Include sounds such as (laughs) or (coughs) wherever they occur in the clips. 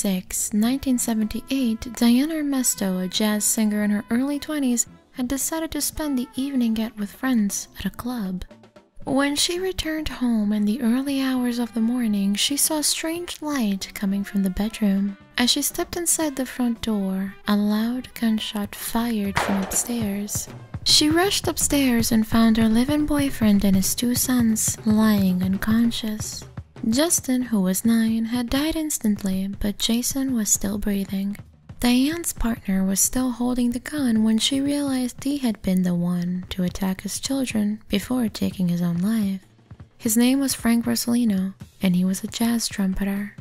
26, 1978, Diana Armesto, a jazz singer in her early 20s, had decided to spend the evening out with friends at a club. When she returned home in the early hours of the morning, she saw a strange light coming from the bedroom. As she stepped inside the front door, a loud gunshot fired from upstairs. She rushed upstairs and found her live-in boyfriend and his two sons lying unconscious. Justin, who was nine, had died instantly, but Jason was still breathing. Diane's partner was still holding the gun when she realized he had been the one to attack his children before taking his own life. His name was Frank Rosolino, and he was a jazz trumpeter.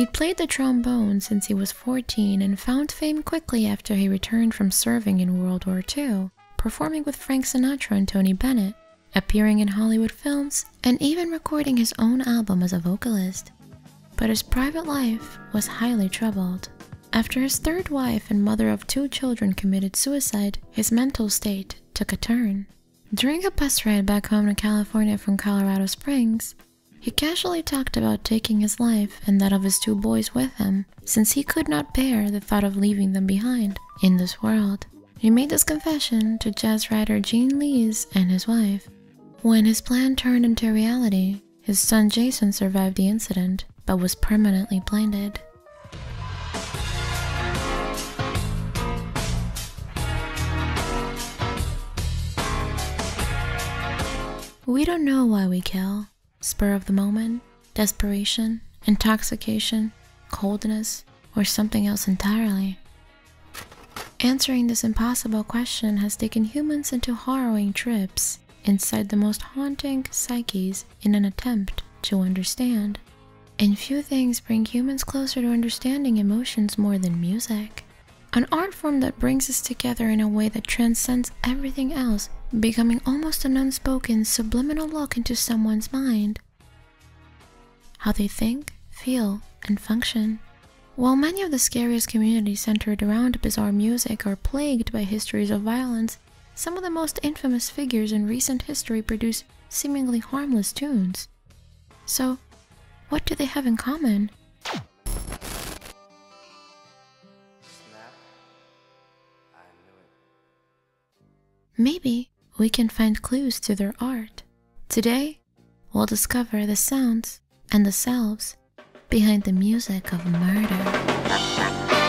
He'd played the trombone since he was 14 and found fame quickly after he returned from serving in World War II, performing with Frank Sinatra and Tony Bennett, appearing in Hollywood films, and even recording his own album as a vocalist. But his private life was highly troubled. After his third wife and mother of two children committed suicide, his mental state took a turn. During a bus ride back home to California from Colorado Springs, he casually talked about taking his life and that of his two boys with him, since he could not bear the thought of leaving them behind in this world. He made this confession to jazz writer Gene Lees and his wife. When his plan turned into reality, his son Jason survived the incident but was permanently blinded. We don't know why we kill spur of the moment, desperation, intoxication, coldness, or something else entirely? Answering this impossible question has taken humans into harrowing trips inside the most haunting psyches in an attempt to understand. And few things bring humans closer to understanding emotions more than music. An art form that brings us together in a way that transcends everything else, becoming almost an unspoken, subliminal look into someone's mind. How they think, feel, and function. While many of the scariest communities centered around bizarre music are plagued by histories of violence, some of the most infamous figures in recent history produce seemingly harmless tunes. So, what do they have in common? Maybe we can find clues to their art. Today, we'll discover the sounds and the selves behind the music of murder.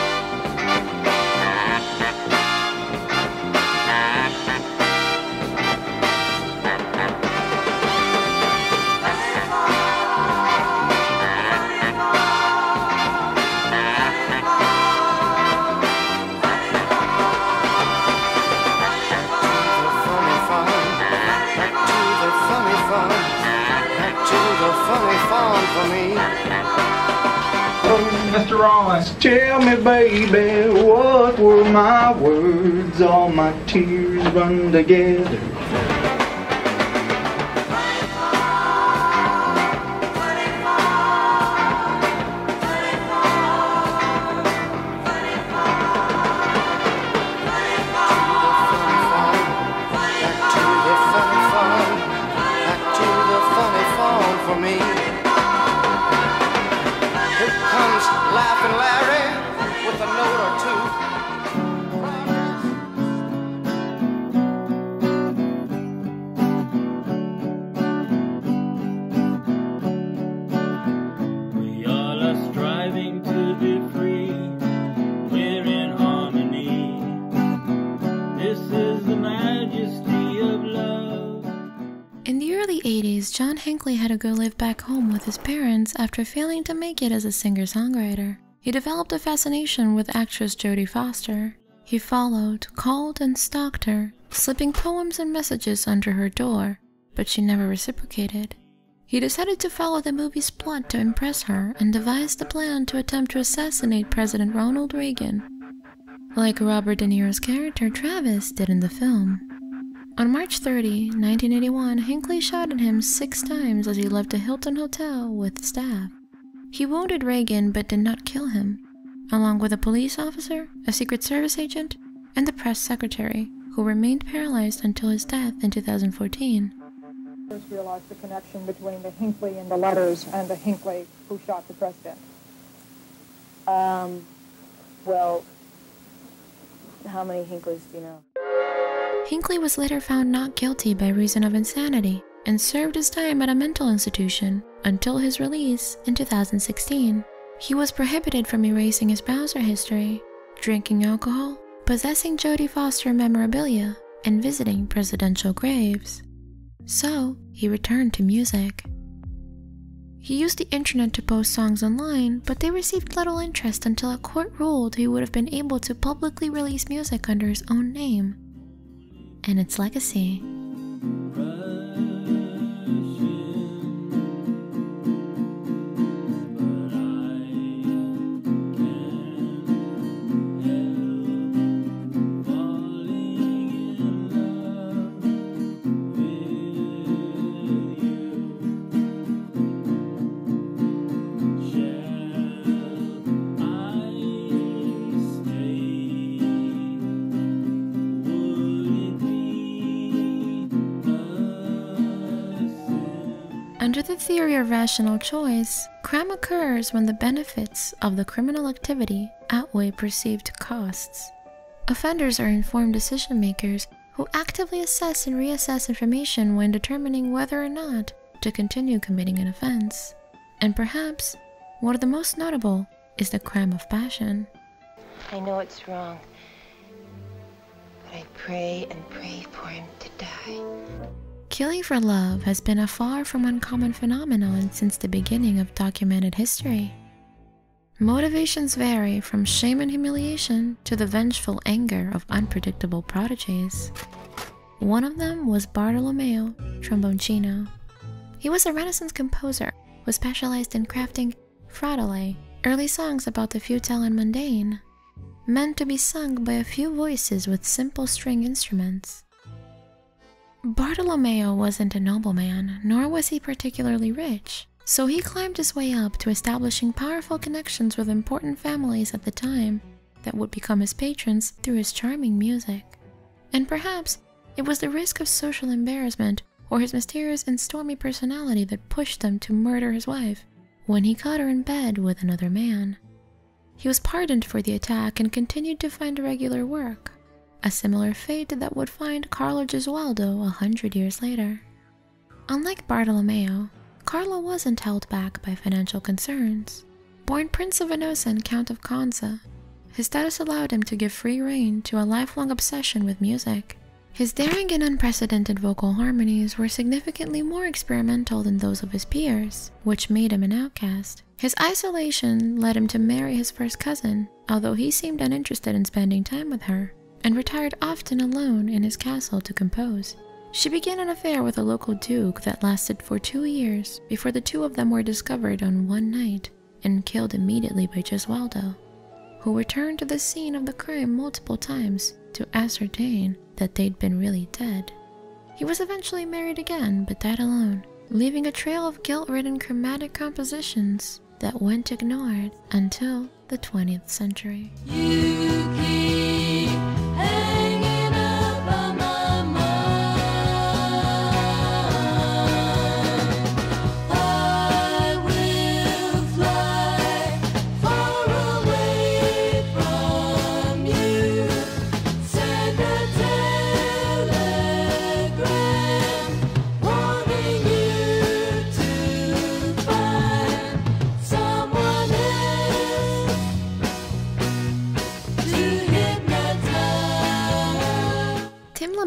Mr. Rollins, tell me, baby, what were my words? All my tears run together. With his parents after failing to make it as a singer songwriter. He developed a fascination with actress Jodie Foster. He followed, called, and stalked her, slipping poems and messages under her door, but she never reciprocated. He decided to follow the movie's plot to impress her and devised a plan to attempt to assassinate President Ronald Reagan, like Robert De Niro's character Travis did in the film. On March 30, 1981, Hinckley shot at him six times as he left a Hilton hotel with staff. He wounded Reagan but did not kill him, along with a police officer, a Secret Service agent, and the press secretary, who remained paralyzed until his death in 2014. First realized the connection between the Hinckley and the letters and the Hinckley who shot the president. Um, well, how many Hinckleys do you know? Hinckley was later found not guilty by reason of insanity and served his time at a mental institution until his release in 2016. He was prohibited from erasing his browser history, drinking alcohol, possessing Jodie Foster memorabilia, and visiting presidential graves. So, he returned to music. He used the internet to post songs online, but they received little interest until a court ruled he would have been able to publicly release music under his own name and its legacy. Under the theory of rational choice, crime occurs when the benefits of the criminal activity outweigh perceived costs. Offenders are informed decision makers who actively assess and reassess information when determining whether or not to continue committing an offense. And perhaps one of the most notable is the crime of passion. I know it's wrong, but I pray and pray for him to die. Killing for love has been a far from uncommon phenomenon since the beginning of documented history. Motivations vary from shame and humiliation to the vengeful anger of unpredictable prodigies. One of them was Bartolomeo Tromboncino. He was a Renaissance composer who specialized in crafting frottole, early songs about the futile and mundane, meant to be sung by a few voices with simple string instruments. Bartolomeo wasn't a nobleman, nor was he particularly rich, so he climbed his way up to establishing powerful connections with important families at the time that would become his patrons through his charming music. And perhaps it was the risk of social embarrassment or his mysterious and stormy personality that pushed him to murder his wife when he caught her in bed with another man. He was pardoned for the attack and continued to find regular work, a similar fate that would find Carlo Gesualdo a hundred years later. Unlike Bartolomeo, Carlo wasn't held back by financial concerns. Born Prince of Venosa and Count of Conza, his status allowed him to give free rein to a lifelong obsession with music. His daring and unprecedented vocal harmonies were significantly more experimental than those of his peers, which made him an outcast. His isolation led him to marry his first cousin, although he seemed uninterested in spending time with her and retired often alone in his castle to compose. She began an affair with a local duke that lasted for two years before the two of them were discovered on one night and killed immediately by Gesualdo, who returned to the scene of the crime multiple times to ascertain that they'd been really dead. He was eventually married again but died alone, leaving a trail of guilt ridden chromatic compositions that went ignored until the 20th century.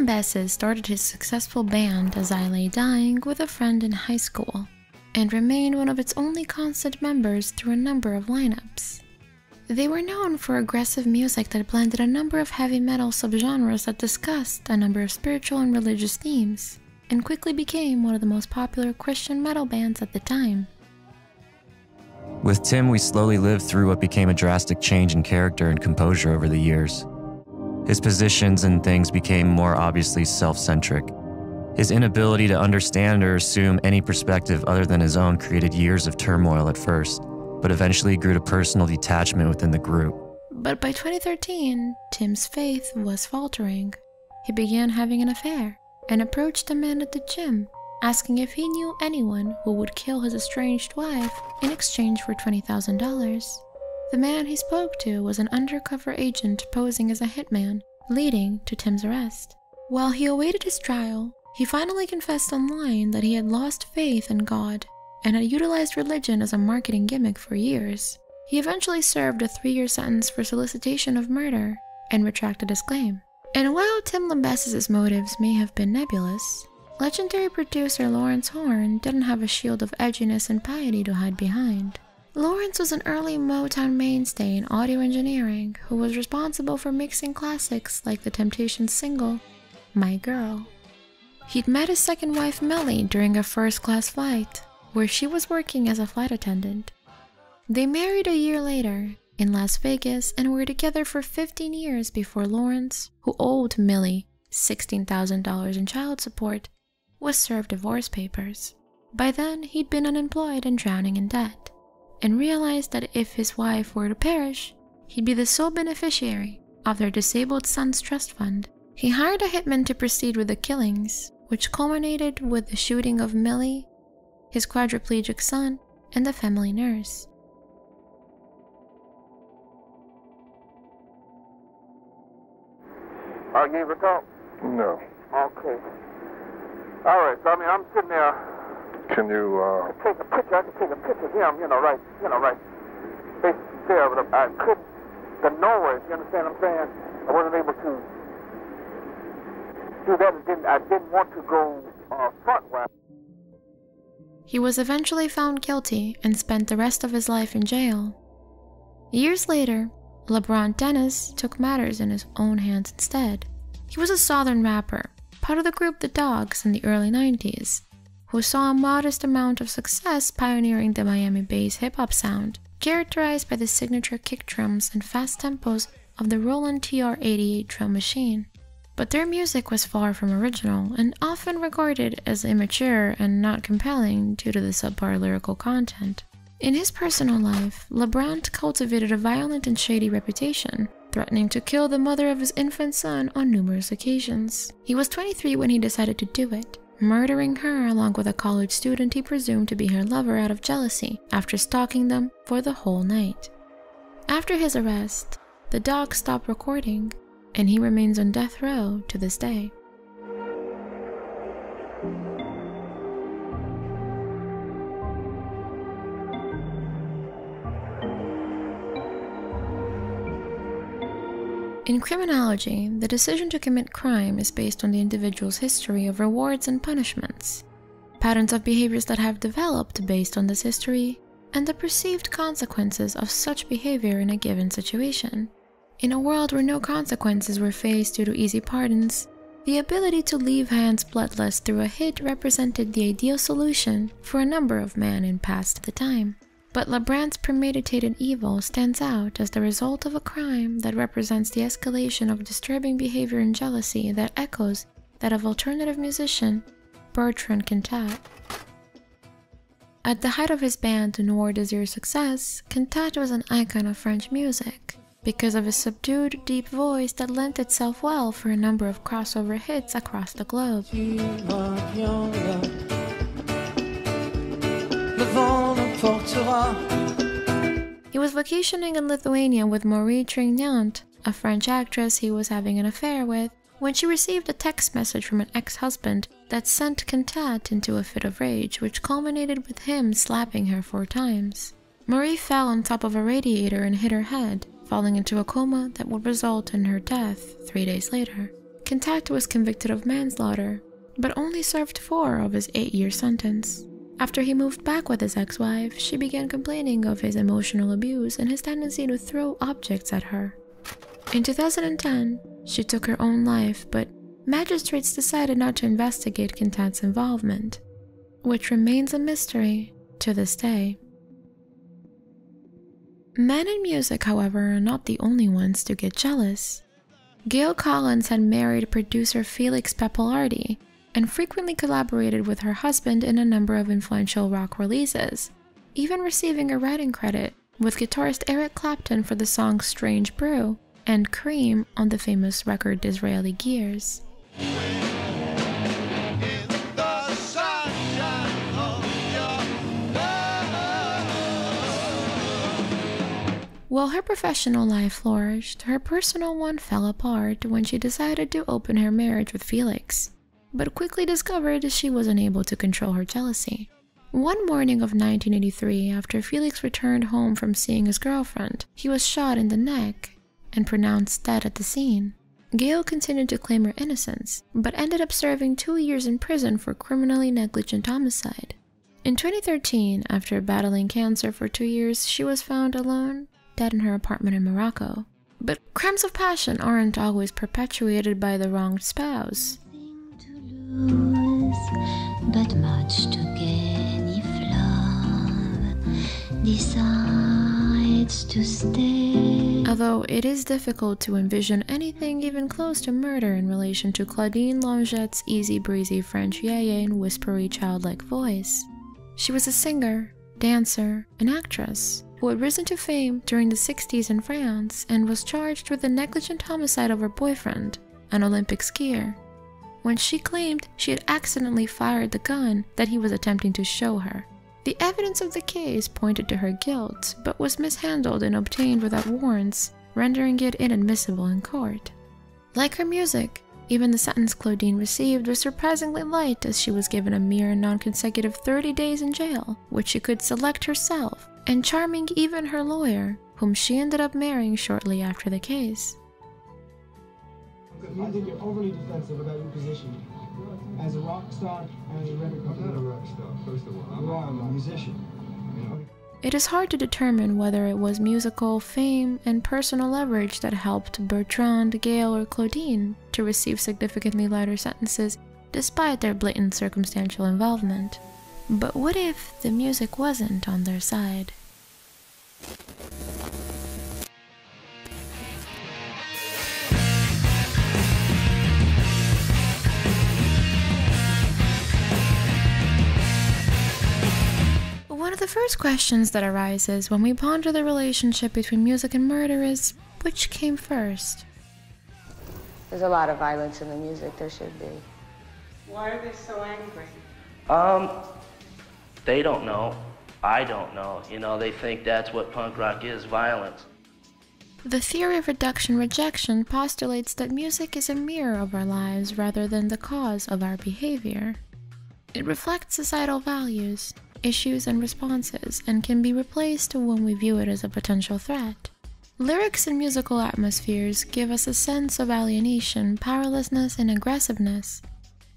Tim Lambesis started his successful band As I Lay Dying with a friend in high school and remained one of its only constant members through a number of lineups. They were known for aggressive music that blended a number of heavy metal subgenres that discussed a number of spiritual and religious themes, and quickly became one of the most popular Christian metal bands at the time. With Tim, we slowly lived through what became a drastic change in character and composure over the years. His positions and things became more obviously self centric. His inability to understand or assume any perspective other than his own created years of turmoil at first, but eventually grew to personal detachment within the group. But by 2013, Tim's faith was faltering. He began having an affair and approached a man at the gym, asking if he knew anyone who would kill his estranged wife in exchange for $20,000. The man he spoke to was an undercover agent posing as a hitman, leading to Tim's arrest. While he awaited his trial, he finally confessed online that he had lost faith in God and had utilized religion as a marketing gimmick for years. He eventually served a three year sentence for solicitation of murder and retracted his claim. And while Tim Lambesis' motives may have been nebulous, legendary producer Lawrence Horn didn't have a shield of edginess and piety to hide behind. Lawrence was an early Motown mainstay in audio engineering who was responsible for mixing classics like the Temptations single, My Girl. He'd met his second wife Millie during a first class flight, where she was working as a flight attendant. They married a year later in Las Vegas and were together for 15 years before Lawrence, who owed Millie $16,000 in child support, was served divorce papers. By then, he'd been unemployed and drowning in debt, and realized that if his wife were to perish, he'd be the sole beneficiary of their disabled son's trust fund. He hired a hitman to proceed with the killings, which culminated with the shooting of Millie, his quadriplegic son, and the family nurse. I gave a talk? No. Okay. All right, so I mean, I'm sitting there. Can you, uh, Take a picture. I can take a picture of him, you know, right, you know, right. Face there, but I couldn't. The noise, you understand what I'm saying? I wasn't able to do that. And didn't, I didn't want to go uh, front wise. He was eventually found guilty and spent the rest of his life in jail. Years later, Labrant Dennis took matters in his own hands instead. He was a southern rapper, part of the group The Dogs in the early 90s, who saw a modest amount of success pioneering the Miami bass hip hop sound, characterized by the signature kick drums and fast tempos of the Roland TR 88 drum machine. But their music was far from original and often regarded as immature and not compelling due to the subpar lyrical content. In his personal life, Labrant cultivated a violent and shady reputation, threatening to kill the mother of his infant son on numerous occasions. He was 23 when he decided to do it, murdering her along with a college student he presumed to be her lover out of jealousy after stalking them for the whole night. After his arrest, the dog stopped recording, and he remains on death row to this day. In criminology, the decision to commit crime is based on the individual's history of rewards and punishments, patterns of behaviors that have developed based on this history, and the perceived consequences of such behavior in a given situation. In a world where no consequences were faced due to easy pardons, the ability to leave hands bloodless through a hit represented the ideal solution for a number of men in past the time. But Labrant's premeditated evil stands out as the result of a crime that represents the escalation of disturbing behavior and jealousy that echoes that of alternative musician Bertrand Cantat. At the height of his band Noir Désir's success, Cantat was an icon of French music because of his subdued, deep voice that lent itself well for a number of crossover hits across the globe. He was vacationing in Lithuania with Marie Trintignant, a French actress he was having an affair with, when she received a text message from an ex husband that sent Cantat into a fit of rage, which culminated with him slapping her four times. Marie fell on top of a radiator and hit her head, falling into a coma that would result in her death three days later. Cantat was convicted of manslaughter, but only served four of his eight year sentence. After he moved back with his ex wife, she began complaining of his emotional abuse and his tendency to throw objects at her. In 2010, she took her own life, but magistrates decided not to investigate Cantat's involvement, which remains a mystery to this day. Men in music, however, are not the only ones to get jealous. Gail Collins had married producer Felix Pappalardi and frequently collaborated with her husband in a number of influential rock releases, even receiving a writing credit with guitarist Eric Clapton for the song Strange Brew and Cream on the famous record Disraeli Gears. While her professional life flourished, her personal one fell apart when she decided to open her marriage with Felix, but quickly discovered she was unable to control her jealousy. One morning of 1983, after Felix returned home from seeing his girlfriend, he was shot in the neck and pronounced dead at the scene. Gail continued to claim her innocence, but ended up serving two years in prison for criminally negligent homicide. In 2013, after battling cancer for two years, she was found alone dead in her apartment in Morocco. But crimes of passion aren't always perpetuated by the wronged spouse. But much to gain if love decides to stay. Although it is difficult to envision anything even close to murder in relation to Claudine Longet's easy breezy French yeye and whispery childlike voice. She was a singer, dancer, and actress who had risen to fame during the 60s in France and was charged with the negligent homicide of her boyfriend, an Olympic skier, when she claimed she had accidentally fired the gun that he was attempting to show her. The evidence of the case pointed to her guilt, but was mishandled and obtained without warrants, rendering it inadmissible in court. Like her music, even the sentence Claudine received was surprisingly light as she was given a mere non consecutive 30 days in jail, which she could select herself, and charming even her lawyer, whom she ended up marrying shortly after the case. I think you're overly defensive about your position as a rock star and a record company. I'm not a rock star, first of all. I'm You are a musician. It is hard to determine whether it was musical fame and personal leverage that helped Bertrand, Gail, or Claudine to receive significantly lighter sentences despite their blatant circumstantial involvement. But what if the music wasn't on their side? One of the first questions that arises when we ponder the relationship between music and murder is which came first? There's a lot of violence in the music. There should be. Why are they so angry? Um, they don't know. I don't know. You know, they think that's what punk rock is violence. The theory of reflection rejection postulates that music is a mirror of our lives rather than the cause of our behavior. It reflects societal values, issues, and responses, and can be replaced when we view it as a potential threat. Lyrics and musical atmospheres give us a sense of alienation, powerlessness, and aggressiveness.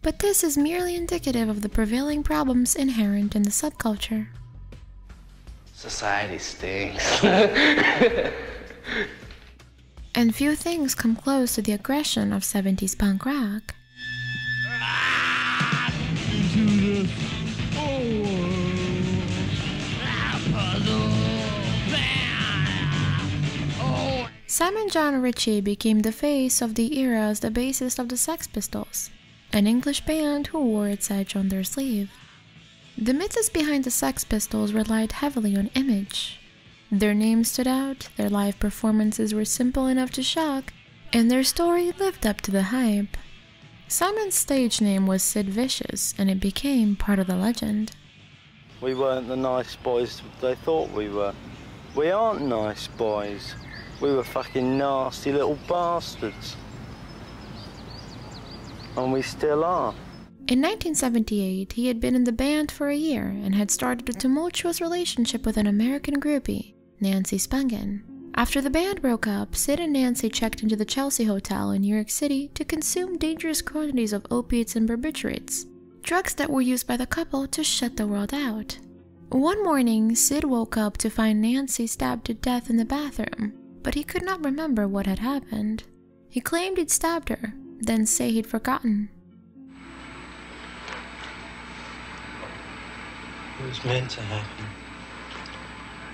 But this is merely indicative of the prevailing problems inherent in the subculture. Society stinks. (laughs) And few things come close to the aggression of 70s punk rock. Simon John Ritchie became the face of the era as the bassist of the Sex Pistols, an English band who wore its edge on their sleeve. The mythos behind the Sex Pistols relied heavily on image. Their name stood out, their live performances were simple enough to shock, and their story lived up to the hype. Simon's stage name was Sid Vicious, and it became part of the legend. We weren't the nice boys they thought we were. We aren't nice boys. We were fucking nasty little bastards. And we still are. In 1978, he had been in the band for a year and had started a tumultuous relationship with an American groupie, Nancy Spungen. After the band broke up, Sid and Nancy checked into the Chelsea Hotel in New York City to consume dangerous quantities of opiates and barbiturates, drugs that were used by the couple to shut the world out. One morning, Sid woke up to find Nancy stabbed to death in the bathroom, but he could not remember what had happened. He claimed he'd stabbed her, then say he'd forgotten. It was meant to happen.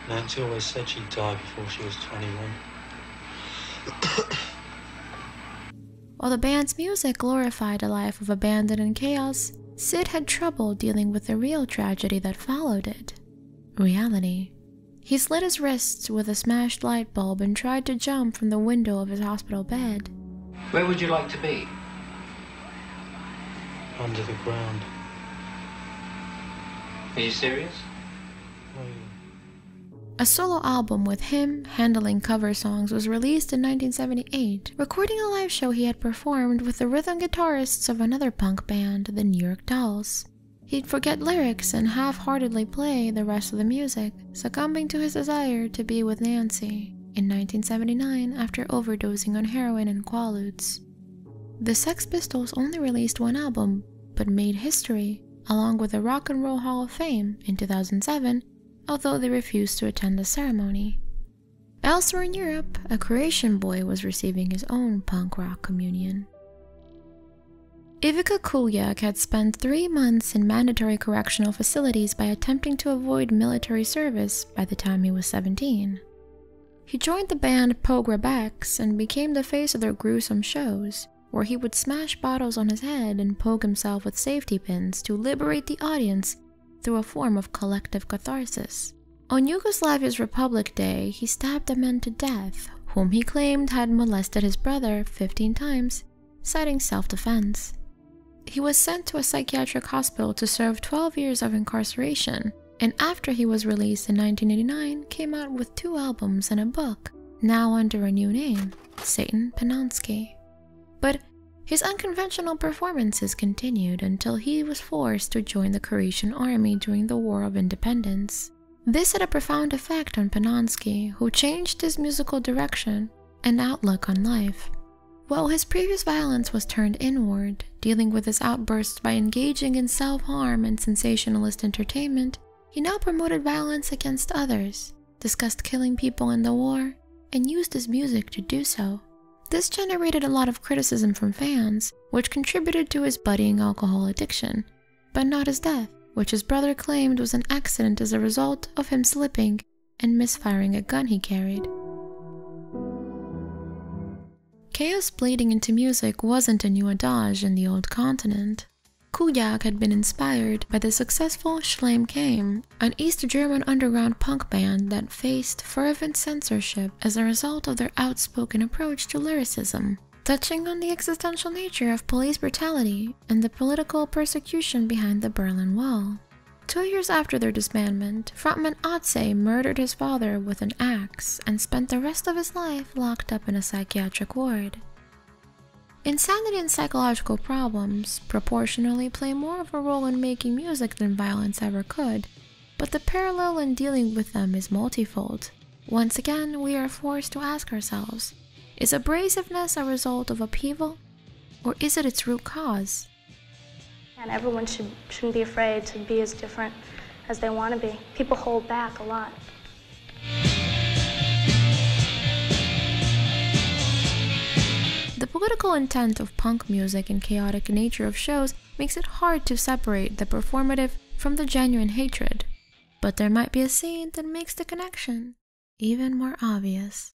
Nancy always said she'd die before she was 21. (coughs) While the band's music glorified a life of abandon and chaos, Sid had trouble dealing with the real tragedy that followed it. reality. He slit his wrists with a smashed light bulb and tried to jump from the window of his hospital bed. Where would you like to be? Under the ground. Are you serious? A solo album with him handling cover songs was released in 1978, recording a live show he had performed with the rhythm guitarists of another punk band, the New York Dolls. He'd forget lyrics and half heartedly play the rest of the music, succumbing to his desire to be with Nancy in 1979 after overdosing on heroin and quaaludes. The Sex Pistols only released one album, but made history, along with the Rock and Roll Hall of Fame in 2007 although they refused to attend the ceremony. Elsewhere in Europe, a Croatian boy was receiving his own punk rock communion. Ivica Kuljak had spent three months in mandatory correctional facilities by attempting to avoid military service by the time he was 17. He joined the band Pogreb X and became the face of their gruesome shows, where he would smash bottles on his head and poke himself with safety pins to liberate the audience through a form of collective catharsis. On Yugoslavia's Republic Day, he stabbed a man to death whom he claimed had molested his brother 15 times, citing self defense. He was sent to a psychiatric hospital to serve 12 years of incarceration, and after he was released in 1989, came out with two albums and a book, now under a new name, Satan Panonski. But his unconventional performances continued until he was forced to join the Croatian army during the War of Independence. This had a profound effect on Panonski, who changed his musical direction and outlook on life. While his previous violence was turned inward, dealing with his outbursts by engaging in self harm and sensationalist entertainment, he now promoted violence against others, discussed killing people in the war, and used his music to do so. This generated a lot of criticism from fans, which contributed to his budding alcohol addiction, but not his death, which his brother claimed was an accident as a result of him slipping and misfiring a gun he carried. Chaos bleeding into music wasn't a new adage in the old continent. Kuljak had been inspired by the successful Schleim an East German underground punk band that faced fervent censorship as a result of their outspoken approach to lyricism, touching on the existential nature of police brutality and the political persecution behind the Berlin Wall. Two years after their disbandment, frontman Otze murdered his father with an axe and spent the rest of his life locked up in a psychiatric ward. Insanity and psychological problems proportionally play more of a role in making music than violence ever could, but the parallel in dealing with them is multifold. Once again, we are forced to ask ourselves is abrasiveness a result of upheaval, or is it its root cause? And everyone should, shouldn't be afraid to be as different as they want to be. People hold back a lot. The political intent of punk music and chaotic nature of shows makes it hard to separate the performative from the genuine hatred. But there might be a scene that makes the connection even more obvious.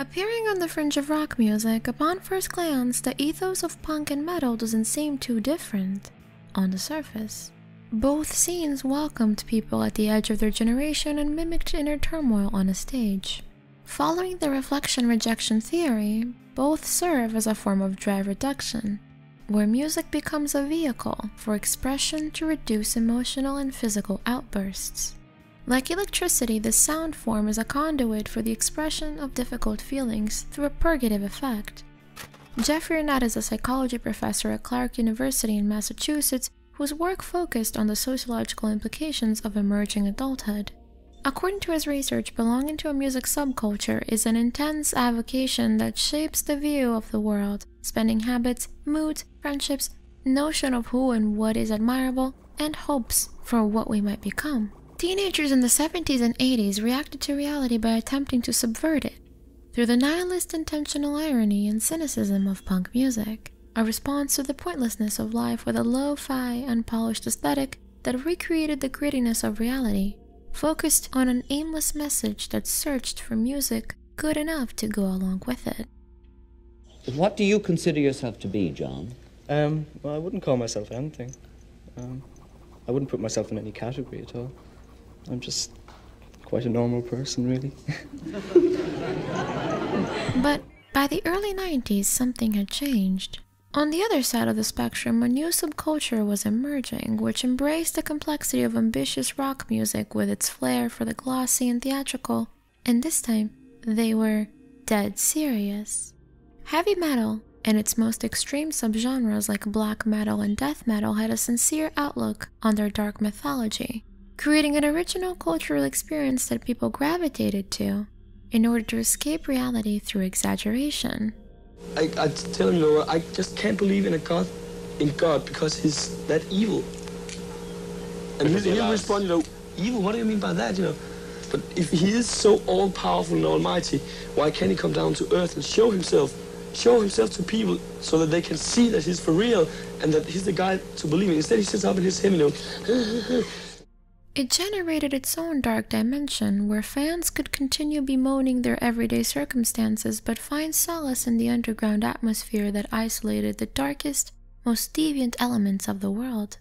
Appearing on the fringe of rock music, upon first glance, the ethos of punk and metal doesn't seem too different on the surface. Both scenes welcomed people at the edge of their generation and mimicked inner turmoil on a stage. Following the reflection rejection theory, both serve as a form of drive reduction, where music becomes a vehicle for expression to reduce emotional and physical outbursts. Like electricity, the sound form is a conduit for the expression of difficult feelings through a purgative effect. Jeffrey Arnett is a psychology professor at Clark University in Massachusetts whose work focused on the sociological implications of emerging adulthood. According to his research, belonging to a music subculture is an intense avocation that shapes the view of the world, spending habits, moods, friendships, notion of who and what is admirable, and hopes for what we might become. Teenagers in the 70s and 80s reacted to reality by attempting to subvert it, through the nihilist intentional irony and cynicism of punk music, a response to the pointlessness of life with a lo fi, unpolished aesthetic that recreated the grittiness of reality, focused on an aimless message that searched for music, good enough to go along with it. What do you consider yourself to be, John? Um, well, I wouldn't call myself anything. Um, I wouldn't put myself in any category at all. I'm just quite a normal person, really. (laughs) But by the early 90s, something had changed. On the other side of the spectrum, a new subculture was emerging, which embraced the complexity of ambitious rock music with its flair for the glossy and theatrical, and this time, they were dead serious. Heavy metal and its most extreme subgenres like black metal and death metal had a sincere outlook on their dark mythology, creating an original cultural experience that people gravitated to in order to escape reality through exaggeration. I, I tell him, you know, I just can't believe in a God, in God, because he's that evil. And he'll, he'll respond, you know, evil, what do you mean by that, you know? But if he is so all-powerful and almighty, why can't he come down to earth and show himself, show himself to people so that they can see that he's for real and that he's the guy to believe in. Instead, he sits up in his heaven, you know, (laughs) It generated its own dark dimension where fans could continue bemoaning their everyday circumstances but find solace in the underground atmosphere that isolated the darkest, most deviant elements of the world.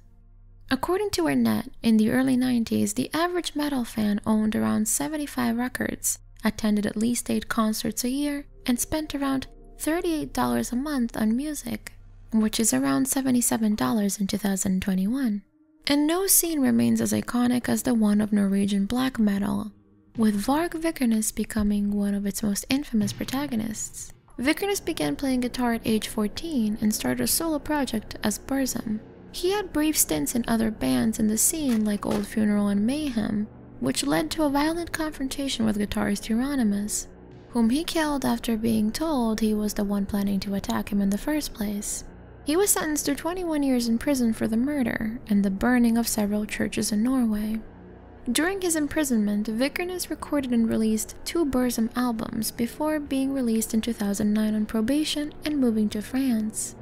According to Arnett, in the early 90s, the average metal fan owned around 75 records, attended at least 8 concerts a year, and spent around $38 a month on music, which is around $77 in 2021. And no scene remains as iconic as the one of Norwegian black metal, with Varg Vikernes becoming one of its most infamous protagonists. Vikernes began playing guitar at age 14 and started a solo project as Burzum. He had brief stints in other bands in the scene like Old Funeral and Mayhem, which led to a violent confrontation with guitarist Euronymous, whom he killed after being told he was the one planning to attack him in the first place. He was sentenced to 21 years in prison for the murder and the burning of several churches in Norway. During his imprisonment, Vikernes recorded and released two Burzum albums before being released in 2009 on probation and moving to France.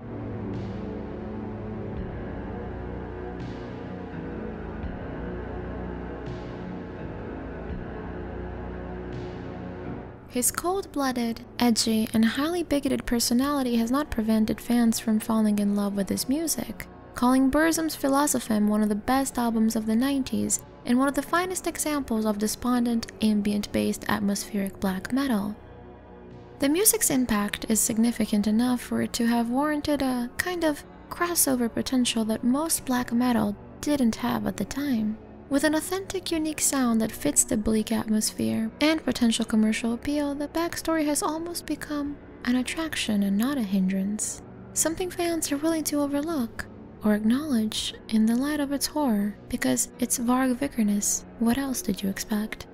His cold blooded, edgy, and highly bigoted personality has not prevented fans from falling in love with his music, calling Burzum's Filosofem one of the best albums of the 90s and one of the finest examples of despondent, ambient based atmospheric black metal. The music's impact is significant enough for it to have warranted a kind of crossover potential that most black metal didn't have at the time. With an authentic, unique sound that fits the bleak atmosphere and potential commercial appeal, the backstory has almost become an attraction and not a hindrance. Something fans are willing to overlook or acknowledge in the light of its horror because it's Varg Vikernes. What else did you expect?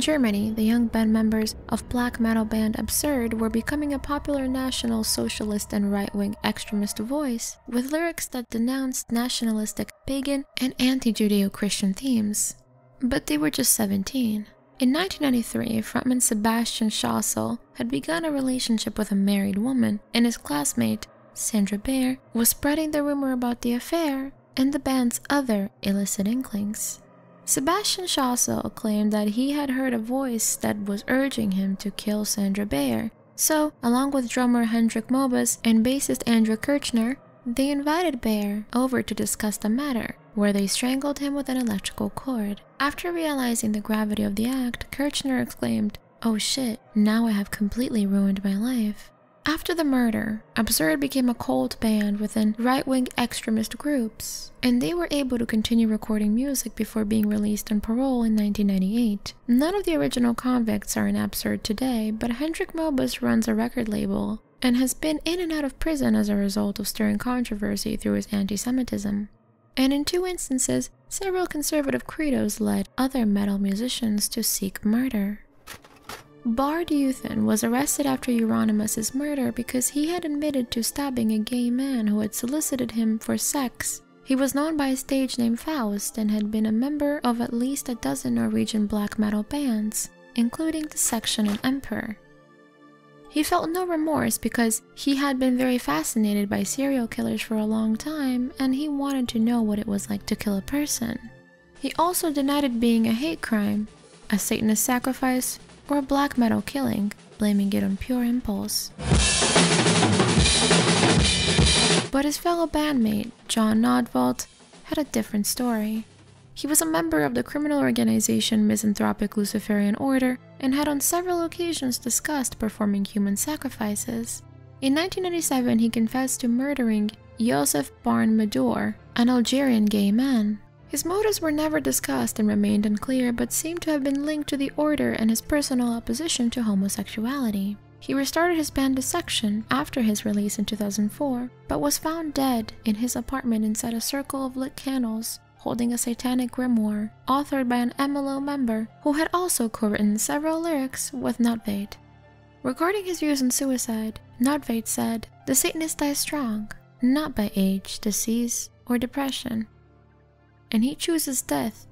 In Germany, the young band members of black metal band Absurd were becoming a popular national socialist and right wing extremist voice with lyrics that denounced nationalistic, pagan, and anti Judeo Christian themes. But they were just 17. In 1993, frontman Sebastian Schauseil had begun a relationship with a married woman, and his classmate, Sandra Beyer, was spreading the rumor about the affair and the band's other illicit inklings. Sebastian Schauseil claimed that he had heard a voice that was urging him to kill Sandra Beyer. So, along with drummer Hendrik Mobus and bassist Andrew Kirchner, they invited Beyer over to discuss the matter, where they strangled him with an electrical cord. After realizing the gravity of the act, Kirchner exclaimed, Oh shit, now I have completely ruined my life. After the murder, Absurd became a cult band within right wing extremist groups, and they were able to continue recording music before being released on parole in 1998. None of the original convicts are in Absurd today, but Hendrik Mobus runs a record label and has been in and out of prison as a result of stirring controversy through his anti Semitism. And in two instances, several conservative credos led other metal musicians to seek murder. Bard Eithun was arrested after Euronymous' murder because he had admitted to stabbing a gay man who had solicited him for sex. He was known by his stage name Faust and had been a member of at least a dozen Norwegian black metal bands. including Dissection and Emperor. He felt no remorse because he had been very fascinated by serial killers for a long time and he wanted to know what it was like to kill a person. He also denied it being a hate crime, a Satanist sacrifice, or a black metal killing, blaming it on pure impulse. But his fellow bandmate, John Nödtveidt, had a different story. He was a member of the criminal organization Misanthropic Luciferian Order and had on several occasions discussed performing human sacrifices. In 1997, he confessed to murdering Joseph Ben Meddour, an Algerian gay man. His motives were never discussed and remained unclear, but seemed to have been linked to the order and his personal opposition to homosexuality. He restarted his band Dissection after his release in 2004, but was found dead in his apartment inside a circle of lit candles, holding a satanic grimoire authored by an MLO member who had also co-written several lyrics with Nödtveidt. Regarding his views on suicide, Nödtveidt said, The Satanist dies strong, not by age, disease, or depression. And he chooses death.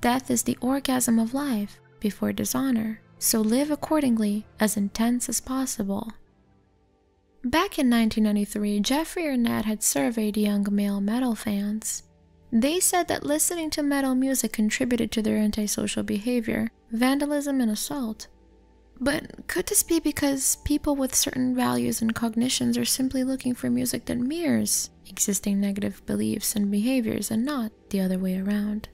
Death is the orgasm of life before dishonor so live accordingly as intense as possible. Back in 1993, Jeffrey Arnett had surveyed young male metal fans. They said that listening to metal music contributed to their antisocial behavior, vandalism, and assault. But could this be because people with certain values and cognitions are simply looking for music that mirrors existing negative beliefs and behaviors and not the other way around?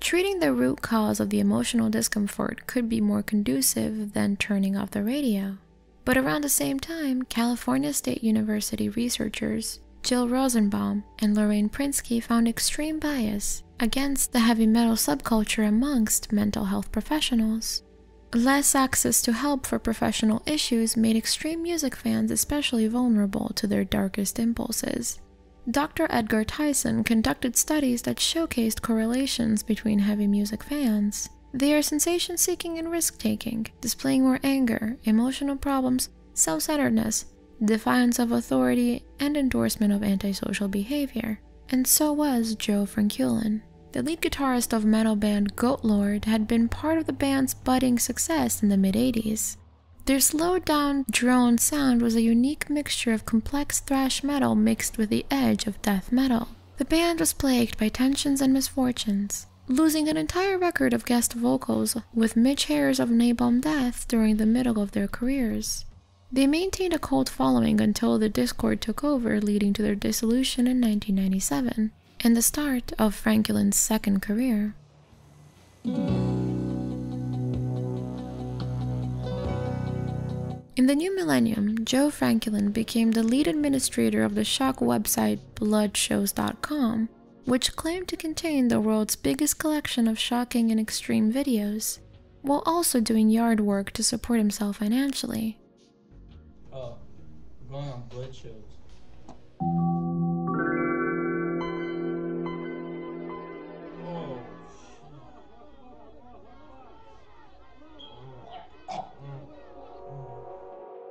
Treating the root cause of the emotional discomfort could be more conducive than turning off the radio. But around the same time, California State University researchers Jill Rosenbaum and Lorraine Prinsky found extreme bias against the heavy metal subculture amongst mental health professionals. Less access to help for professional issues made extreme music fans especially vulnerable to their darkest impulses. Dr. Edgar Tyson conducted studies that showcased correlations between heavy music fans. They are sensation seeking and risk taking, displaying more anger, emotional problems, self centeredness, defiance of authority, and endorsement of antisocial behavior. And so was Joe Frankulin. The lead guitarist of metal band Goatlord had been part of the band's budding success in the mid 80s. Their slowed down drone sound was a unique mixture of complex thrash metal mixed with the edge of death metal. The band was plagued by tensions and misfortunes, losing an entire record of guest vocals with Mitch Harris of Napalm Death during the middle of their careers. They maintained a cult following until the Discord took over, leading to their dissolution in 1997 and the start of Frankulin's second career. In the new millennium, Joe Frankulin became the lead administrator of the shock website bloodshows.com, which claimed to contain the world's biggest collection of shocking and extreme videos, while also doing yard work to support himself financially. Oh, going on blood shows.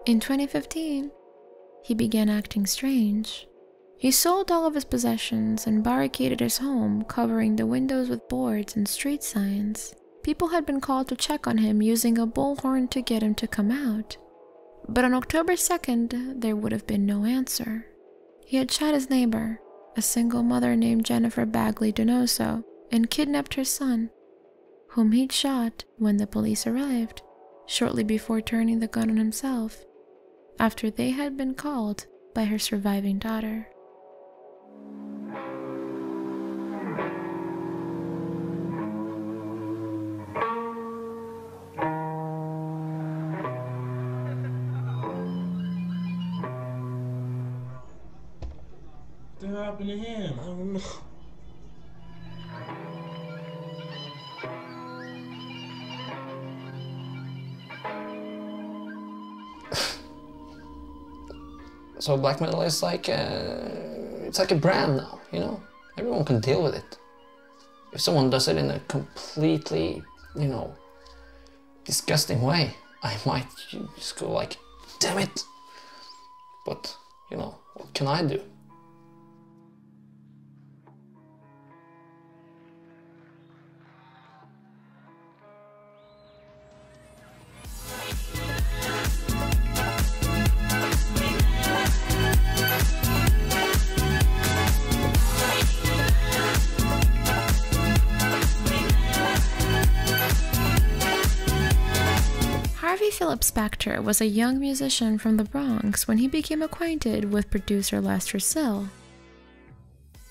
In 2015, he began acting strange. He sold all of his possessions and barricaded his home, covering the windows with boards and street signs. People had been called to check on him using a bullhorn to get him to come out. But on October 2nd, there would have been no answer. He had shot his neighbor, a single mother named Jennifer Bagley Donoso, and kidnapped her son, whom he'd shot when the police arrived, shortly before turning the gun on himself, after they had been called by her surviving daughter. So black metal is like a, it's like a brand now, you know. Everyone can deal with it. If someone does it in a completely, you know, disgusting way, (laughs) I might just go like, damn it. But, you know, what can I do? Spector was a young musician from the Bronx when he became acquainted with producer Lester Sill.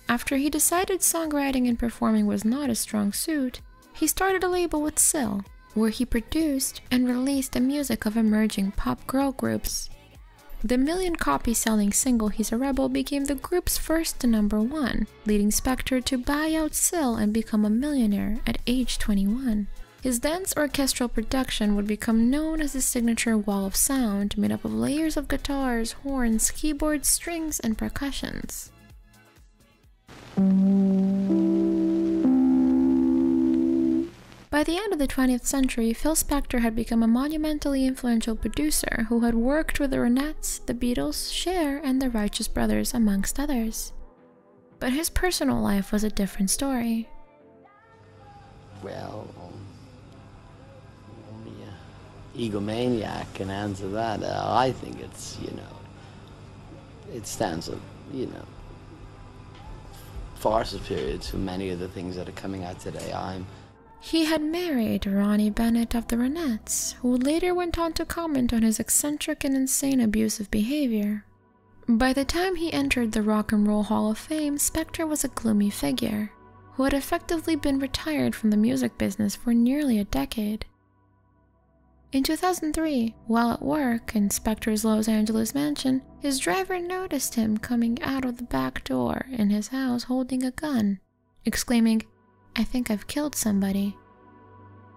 After he decided songwriting and performing was not his strong suit, he started a label with Sill, where he produced and released the music of emerging pop girl groups. The million copy selling single He's a Rebel became the group's first number one, leading Spector to buy out Sill and become a millionaire at age 21. His dense orchestral production would become known as his signature wall of sound, made up of layers of guitars, horns, keyboards, strings, and percussions. By the end of the 20th century, Phil Spector had become a monumentally influential producer who had worked with the Ronettes, the Beatles, Cher, and the Righteous Brothers, amongst others. But his personal life was a different story. Well, egomaniac can answer that. Uh, I think it's, you know, it stands up, you know, far superior to many of the things that are coming out today. I'm He had married Ronnie Bennett of the Ronettes, who later went on to comment on his eccentric and insane abusive behavior. By the time he entered the Rock and Roll Hall of Fame, Spector was a gloomy figure who had effectively been retired from the music business for nearly a decade. In 2003, while at work in Spector's Los Angeles mansion, his driver noticed him coming out of the back door in his house holding a gun, exclaiming, I think I've killed somebody.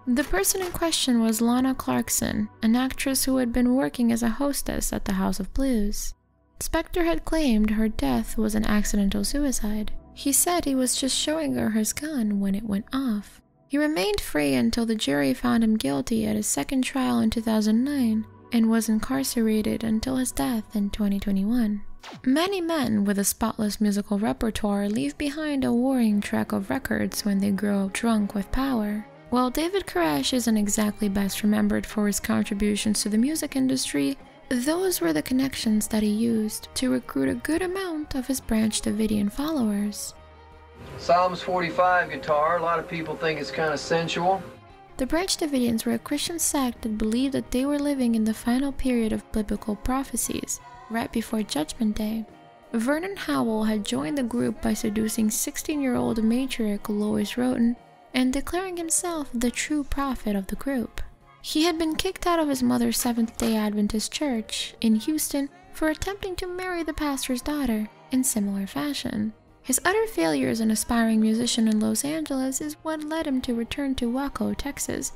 The person in question was Lana Clarkson, an actress who had been working as a hostess at the House of Blues. Spector had claimed her death was an accidental suicide. He said he was just showing her his gun when it went off. He remained free until the jury found him guilty at his second trial in 2009 and was incarcerated until his death in 2021. Many men with a spotless musical repertoire leave behind a worrying track of records when they grow drunk with power. While David Koresh isn't exactly best remembered for his contributions to the music industry, those were the connections that he used to recruit a good amount of his Branch Davidian followers. Psalms 45 guitar, a lot of people think it's kind of sensual. The Branch Davidians were a Christian sect that believed that they were living in the final period of biblical prophecies, right before Judgment Day. Vernon Howell had joined the group by seducing 16 year old matriarch Lois Roden and declaring himself the true prophet of the group. He had been kicked out of his mother's Seventh day Adventist church in Houston for attempting to marry the pastor's daughter in similar fashion. His utter failure as an aspiring musician in Los Angeles is what led him to return to Waco, Texas,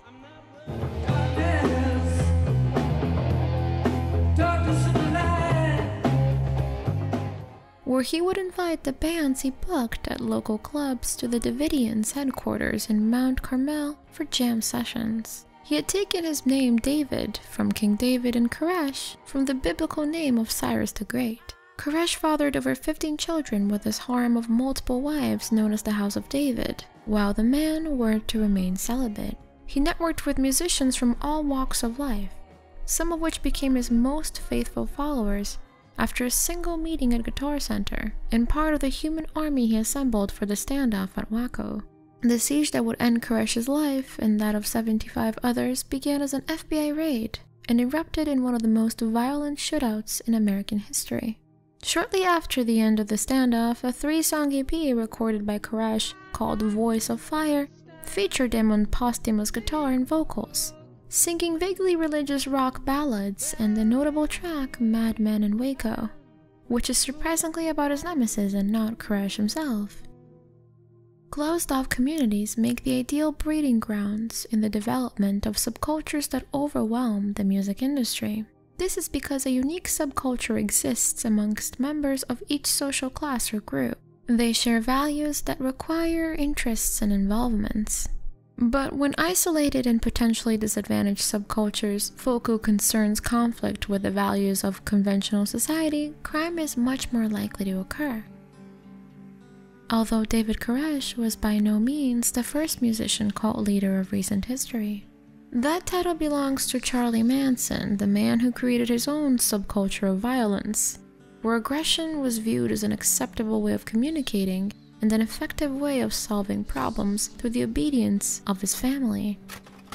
where he would invite the bands he booked at local clubs to the Davidians' headquarters in Mount Carmel for jam sessions. He had taken his name David from King David and Koresh from the biblical name of Cyrus the Great. Koresh fathered over 15 children with his harem of multiple wives known as the House of David, while the man were to remain celibate. He networked with musicians from all walks of life, some of which became his most faithful followers after a single meeting at Guitar Center and part of the human army he assembled for the standoff at Waco. The siege that would end Koresh's life and that of 75 others began as an FBI raid and erupted in one of the most violent shootouts in American history. Shortly after the end of the standoff, a three song EP recorded by Koresh called Voice of Fire featured him on posthumous guitar and vocals, singing vaguely religious rock ballads and the notable track Madman in Waco, which is surprisingly about his nemesis and not Koresh himself. Closed off communities make the ideal breeding grounds in the development of subcultures that overwhelm the music industry. This is because a unique subculture exists amongst members of each social class or group. They share values that require interests and involvements. But when isolated and potentially disadvantaged subcultures focal concerns conflict with the values of conventional society, crime is much more likely to occur. Although David Koresh was by no means the first musician cult leader of recent history. That title belongs to Charlie Manson, the man who created his own subculture of violence, where aggression was viewed as an acceptable way of communicating and an effective way of solving problems through the obedience of his family.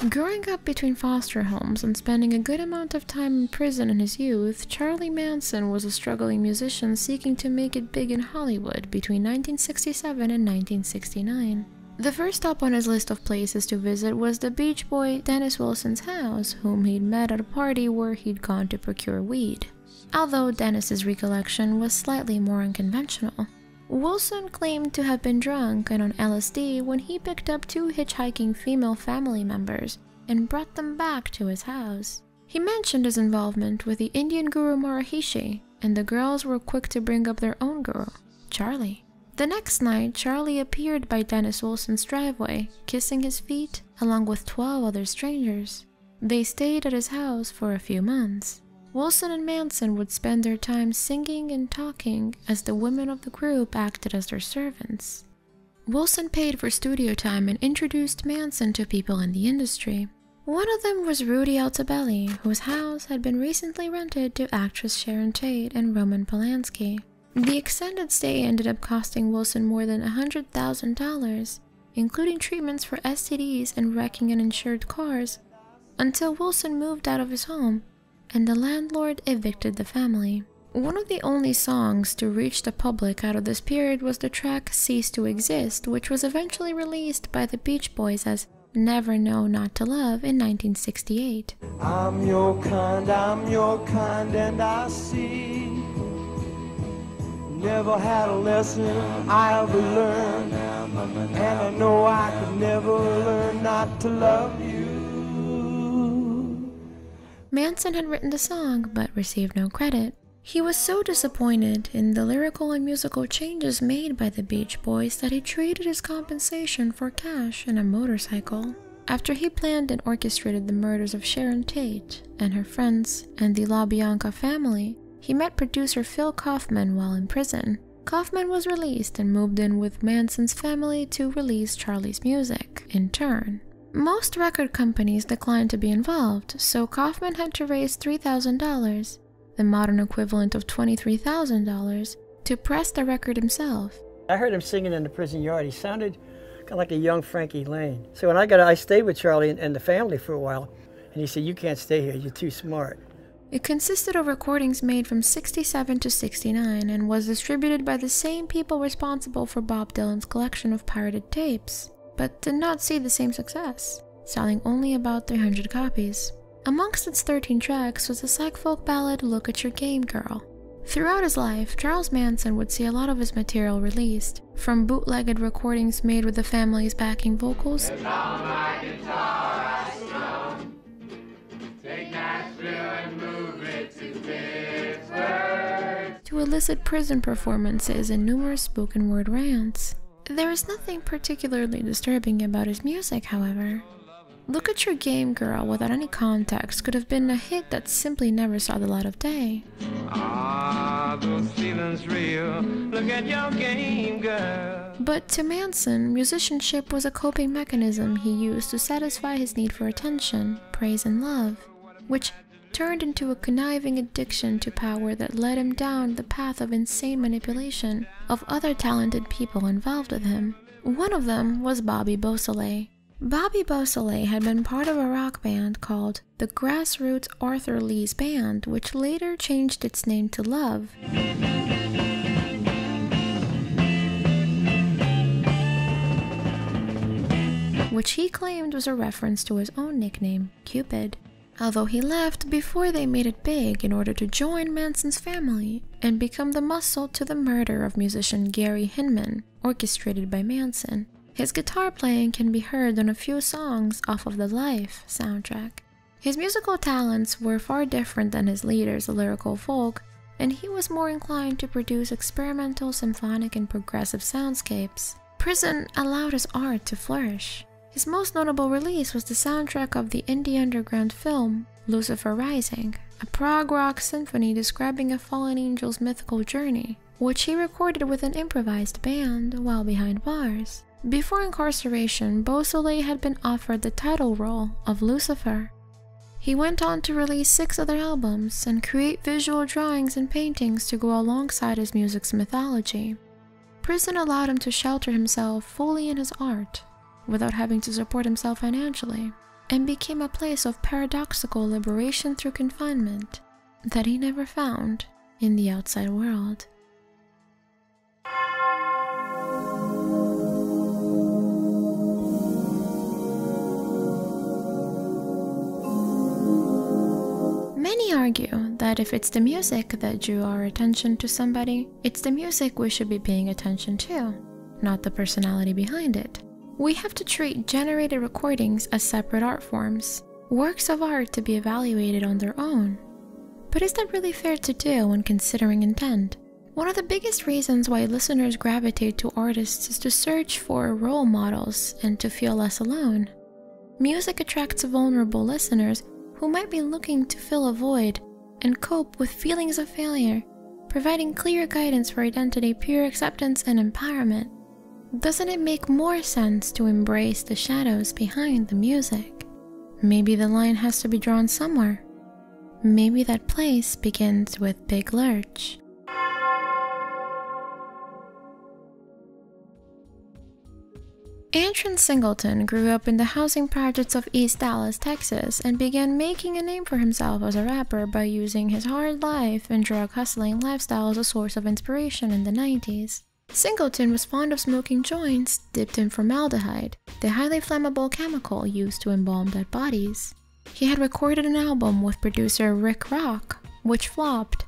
Growing up between foster homes and spending a good amount of time in prison in his youth, Charlie Manson was a struggling musician seeking to make it big in Hollywood between 1967 and 1969. The first stop on his list of places to visit was the Beach Boy Dennis Wilson's house, whom he'd met at a party where he'd gone to procure weed. Although Dennis's recollection was slightly more unconventional. Wilson claimed to have been drunk and on LSD when he picked up two hitchhiking female family members and brought them back to his house. He mentioned his involvement with the Indian guru Maharishi, and the girls were quick to bring up their own guru, Charlie. The next night, Charlie appeared by Dennis Wilson's driveway, kissing his feet along with 12 other strangers. They stayed at his house for a few months. Wilson and Manson would spend their time singing and talking as the women of the group acted as their servants. Wilson paid for studio time and introduced Manson to people in the industry. One of them was Rudy Altobelli, whose house had been recently rented to actress Sharon Tate and Roman Polanski. The extended stay ended up costing Wilson more than $100,000, including treatments for STDs and wrecking uninsured cars, until Wilson moved out of his home and the landlord evicted the family. One of the only songs to reach the public out of this period was the track Cease to Exist, which was eventually released by the Beach Boys as Never Know Not to Love in 1968. I'm your kind, I'm your kind, and I see. Never had a lesson I ever learned, and I know I could never learn not to love you. Manson had written the song but received no credit. He was so disappointed in the lyrical and musical changes made by the Beach Boys that he traded his compensation for cash and a motorcycle. After he planned and orchestrated the murders of Sharon Tate and her friends and the LaBianca family, he met producer Phil Kaufman while in prison. Kaufman was released and moved in with Manson's family to release Charlie's music in turn. Most record companies declined to be involved, so Kaufman had to raise $3,000, the modern equivalent of $23,000, to press the record himself. I heard him singing in the prison yard. He sounded kind of like a young Frankie Laine. So when I got, I stayed with Charlie and, and the family for a while, and he said, "You can't stay here. You're too smart." It consisted of recordings made from 67 to 69 and was distributed by the same people responsible for Bob Dylan's collection of pirated tapes but did not see the same success, selling only about 300 copies. Amongst its 13 tracks was the psych folk ballad Look at Your Game Girl. Throughout his life, Charles Manson would see a lot of his material released, from bootlegged recordings made with the family's backing vocals to illicit prison performances and numerous spoken word rants. There is nothing particularly disturbing about his music, however. Look at Your Game Girl without any context could have been a hit that simply never saw the light of day. Ah, those feelings real. Look at your game, girl. But to Manson, musicianship was a coping mechanism he used to satisfy his need for attention, praise, and love, which turned into a conniving addiction to power that led him down the path of insane manipulation of other talented people involved with him. One of them was Bobby Beausoleil. Bobby Beausoleil had been part of a rock band called the Grassroots Arthur Lee's Band, which later changed its name to Love. Which he claimed was a reference to his own nickname, Cupid although he left before they made it big in order to join Manson's family and become the muscle to the murder of musician Gary Hinman, orchestrated by Manson. His guitar playing can be heard on a few songs off of the Life soundtrack. His musical talents were far different than his leader's lyrical folk, and he was more inclined to produce experimental symphonic and progressive soundscapes. Prison allowed his art to flourish. His most notable release was the soundtrack of the indie underground film Lucifer Rising, a prog rock symphony describing a fallen angel's mythical journey, which he recorded with an improvised band while behind bars. Before incarceration, Beausoleil had been offered the title role of Lucifer. He went on to release six other albums and create visual drawings and paintings to go alongside his music's mythology. Prison allowed him to shelter himself fully in his art without having to support himself financially. and became a place of paradoxical liberation through confinement that he never found in the outside world. Many argue that if it's the music that drew our attention to somebody, it's the music we should be paying attention to, not the personality behind it. We have to treat generated recordings as separate art forms, works of art to be evaluated on their own. But is that really fair to do when considering intent? One of the biggest reasons why listeners gravitate to artists is to search for role models and to feel less alone. Music attracts vulnerable listeners who might be looking to fill a void and cope with feelings of failure, providing clear guidance for identity, pure acceptance, and empowerment. Doesn't it make more sense to embrace the shadows behind the music? Maybe the line has to be drawn somewhere. Maybe that place begins with Big Lurch. Antron Singleton grew up in the housing projects of East Dallas, Texas, and began making a name for himself as a rapper by using his hard life and drug hustling lifestyle as a source of inspiration in the 90s. Singleton was fond of smoking joints dipped in formaldehyde, the highly flammable chemical used to embalm dead bodies. He had recorded an album with producer Rick Rock, which flopped,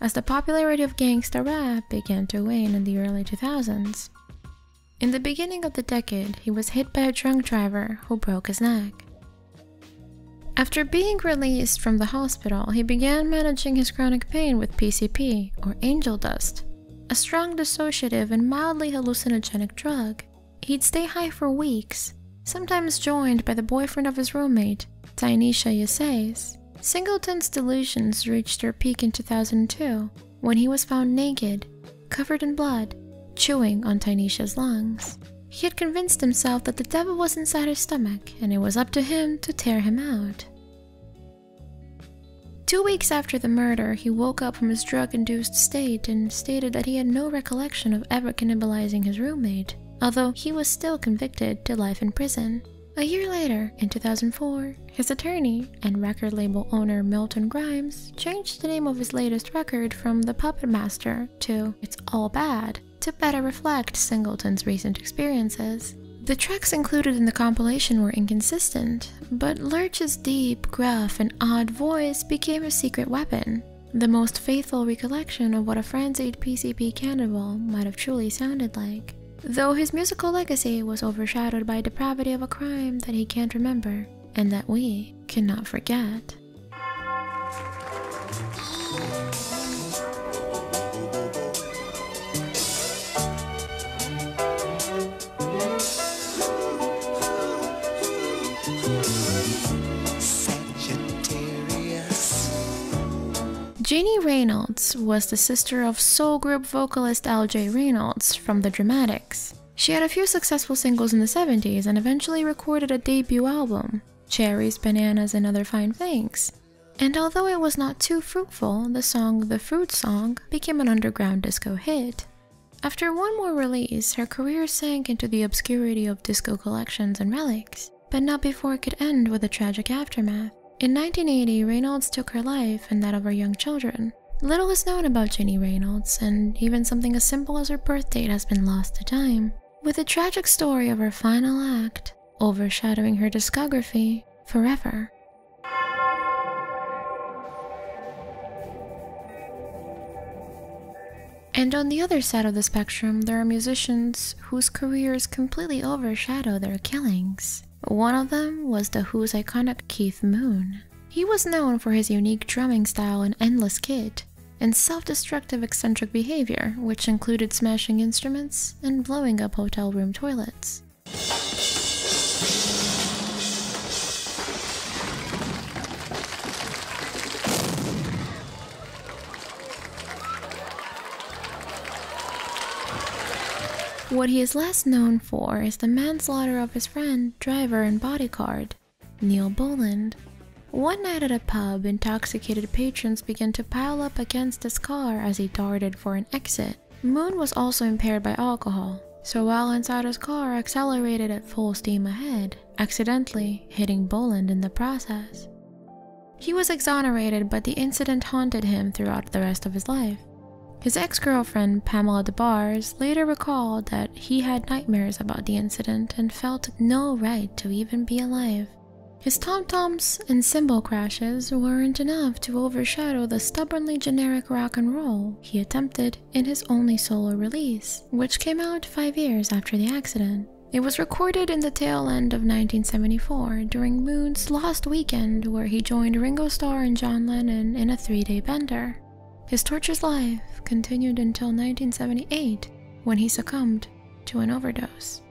as the popularity of gangsta rap began to wane in the early 2000s. In the beginning of the decade, he was hit by a drunk driver who broke his neck. After being released from the hospital, he began managing his chronic pain with PCP, or angel dust, a strong dissociative and mildly hallucinogenic drug. He'd stay high for weeks, sometimes joined by the boyfriend of his roommate, Tynisha Ysais. Singleton's delusions reached their peak in 2002 when he was found naked, covered in blood, chewing on Tynisha's lungs. He had convinced himself that the devil was inside his stomach and it was up to him to tear him out. Two weeks after the murder, he woke up from his drug induced state and stated that he had no recollection of ever cannibalizing his roommate, although he was still convicted to life in prison. A year later, in 2004, his attorney and record label owner Milton Grimes changed the name of his latest record from The Puppet Master to It's All Bad to better reflect Singleton's recent experiences. The tracks included in the compilation were inconsistent, but Lurch's deep, gruff, and odd voice became a secret weapon, the most faithful recollection of what a frenzied PCP cannibal might have truly sounded like. Though his musical legacy was overshadowed by depravity of a crime that he can't remember, and that we cannot forget. Jeannie Reynolds was the sister of soul group vocalist L.J. Reynolds from The Dramatics. She had a few successful singles in the 70s and eventually recorded a debut album, Cherries, Bananas, and Other Fine Things. And although it was not too fruitful, the song The Fruit Song became an underground disco hit. After one more release, her career sank into the obscurity of disco collections and relics, but not before it could end with a tragic aftermath. In 1980, Reynolds took her life and that of her young children. Little is known about Jeannie Reynolds, and even something as simple as her birth date has been lost to time, with the tragic story of her final act overshadowing her discography forever. And on the other side of the spectrum, there are musicians whose careers completely overshadow their killings. One of them was The Who's iconic Keith Moon. He was known for his unique drumming style and endless kit, and self-destructive eccentric behavior, which included smashing instruments and blowing up hotel room toilets. What he is less known for is the manslaughter of his friend, driver, and bodyguard, Neil Boland. One night at a pub, intoxicated patrons began to pile up against his car as he darted for an exit. Moon was also impaired by alcohol, so while inside his car accelerated at full steam ahead, accidentally hitting Boland in the process. He was exonerated, but the incident haunted him throughout the rest of his life. His ex girlfriend, Pamela Des Barres, later recalled that he had nightmares about the incident and felt no right to even be alive. His tom toms and cymbal crashes weren't enough to overshadow the stubbornly generic rock and roll he attempted in his only solo release, which came out five years after the accident. It was recorded in the tail end of 1974 during Moon's Lost Weekend, where he joined Ringo Starr and John Lennon in a three day bender. His torturous life continued until 1978 when he succumbed to an overdose.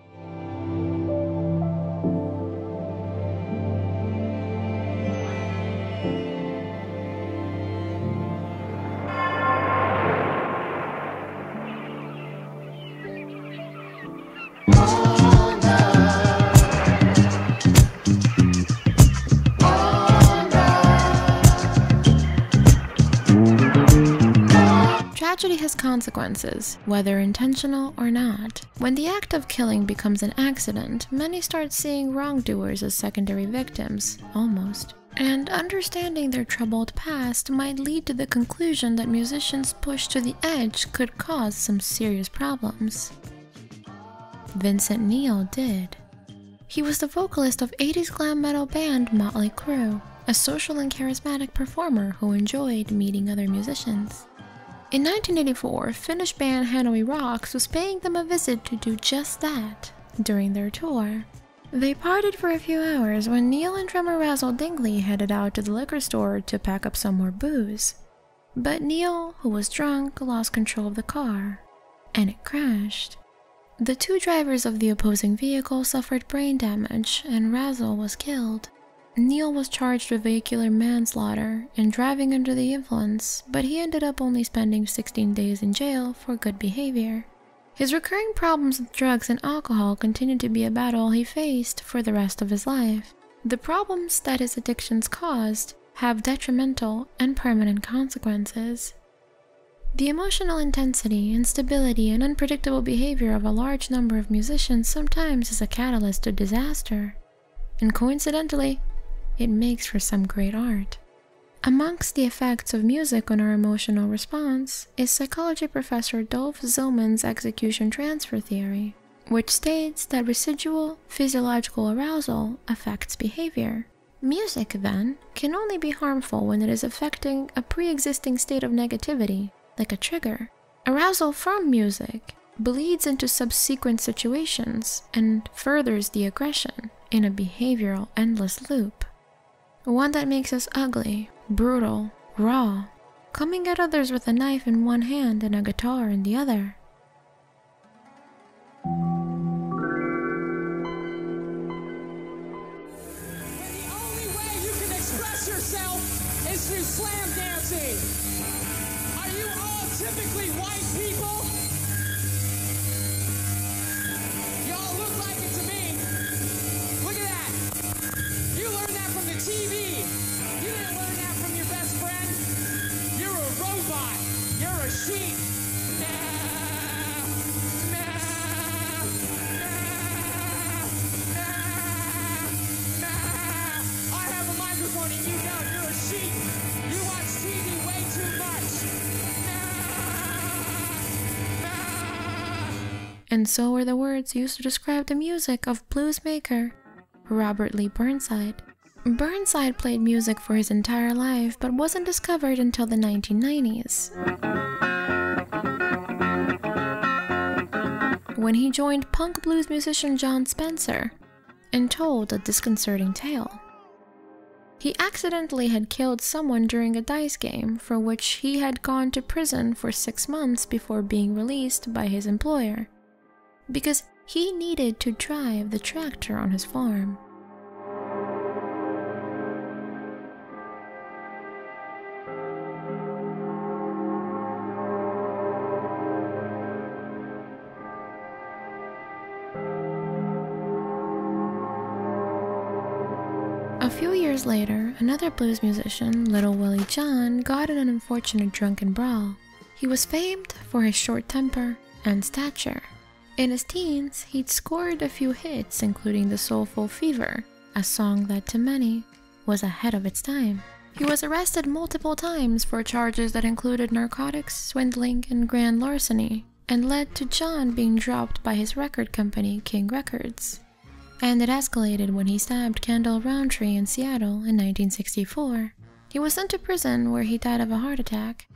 Tragedy has consequences, whether intentional or not. When the act of killing becomes an accident, many start seeing wrongdoers as secondary victims, almost. And understanding their troubled past might lead to the conclusion that musicians pushed to the edge could cause some serious problems. Vincent Neil did. He was the vocalist of 80s glam metal band Motley Crue, a social and charismatic performer who enjoyed meeting other musicians. In 1984, Finnish band Hanoi Rocks was paying them a visit to do just that during their tour. They parted for a few hours when Neil and drummer Razzle Dingley headed out to the liquor store to pack up some more booze. But Neil, who was drunk, lost control of the car, and it crashed. The two drivers of the opposing vehicle suffered brain damage, and Razzle was killed. Neil was charged with vehicular manslaughter and driving under the influence, but he ended up only spending 16 days in jail for good behavior. His recurring problems with drugs and alcohol continued to be a battle he faced for the rest of his life. The problems that his addictions caused have detrimental and permanent consequences. The emotional intensity, instability, and unpredictable behavior of a large number of musicians sometimes is a catalyst to disaster. And coincidentally, it makes for some great art. Amongst the effects of music on our emotional response is psychology professor Dolph Zillmann's excitation transfer theory, which states that residual physiological arousal affects behavior. Music, then, can only be harmful when it is affecting a pre existing state of negativity, like a trigger. Arousal from music bleeds into subsequent situations and furthers the aggression in a behavioral endless loop. One that makes us ugly, brutal, raw, coming at others with a knife in one hand and a guitar in the other. And so were the words used to describe the music of blues maker Robert Lee Burnside. Burnside played music for his entire life but wasn't discovered until the 1990s. When he joined punk blues musician Jon Spencer and told a disconcerting tale. He accidentally had killed someone during a dice game for which he had gone to prison for six months before being released by his employer because he needed to drive the tractor on his farm. A few years later, another blues musician, Little Willie John, got in an unfortunate drunken brawl. He was famed for his short temper and stature. In his teens, he'd scored a few hits, including The Soulful Fever, a song that to many was ahead of its time. He was arrested multiple times for charges that included narcotics, swindling, and grand larceny, and led to John being dropped by his record company, King Records. And it escalated when he stabbed Kendall Roundtree in Seattle in 1964. He was sent to prison where he died of a heart attack.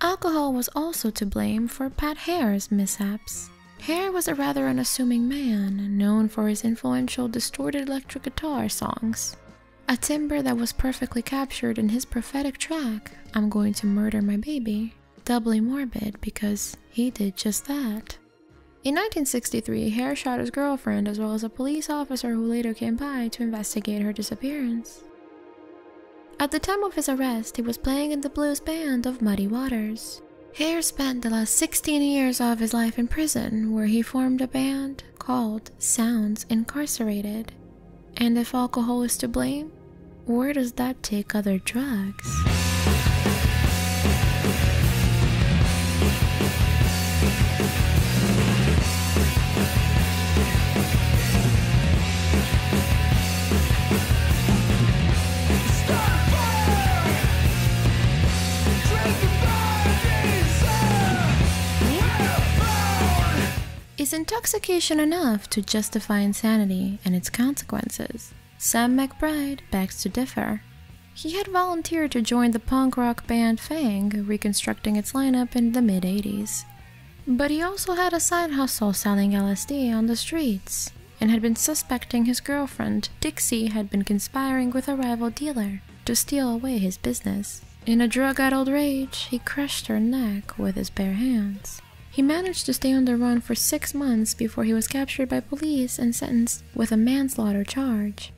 Alcohol was also to blame for Pat Hare's mishaps. Hare was a rather unassuming man, known for his influential distorted electric guitar songs. A timbre that was perfectly captured in his prophetic track, I'm Going to Murder My Baby, doubly morbid because he did just that. In 1963, Hare shot his girlfriend as well as a police officer who later came by to investigate her disappearance. At the time of his arrest, he was playing in the blues band of Muddy Waters. Hare spent the last 16 years of his life in prison, where he formed a band called Sounds Incarcerated. And if alcohol is to blame, where does that take other drugs? Is intoxication enough to justify insanity and its consequences? Sam McBride begs to differ. He had volunteered to join the punk rock band Fang, reconstructing its lineup in the mid 80s. But he also had a side hustle selling LSD on the streets, and had been suspecting his girlfriend, Dixie, had been conspiring with a rival dealer to steal away his business. In a drug addled rage, he crushed her neck with his bare hands. He managed to stay on the run for six months before he was captured by police and sentenced with a manslaughter charge.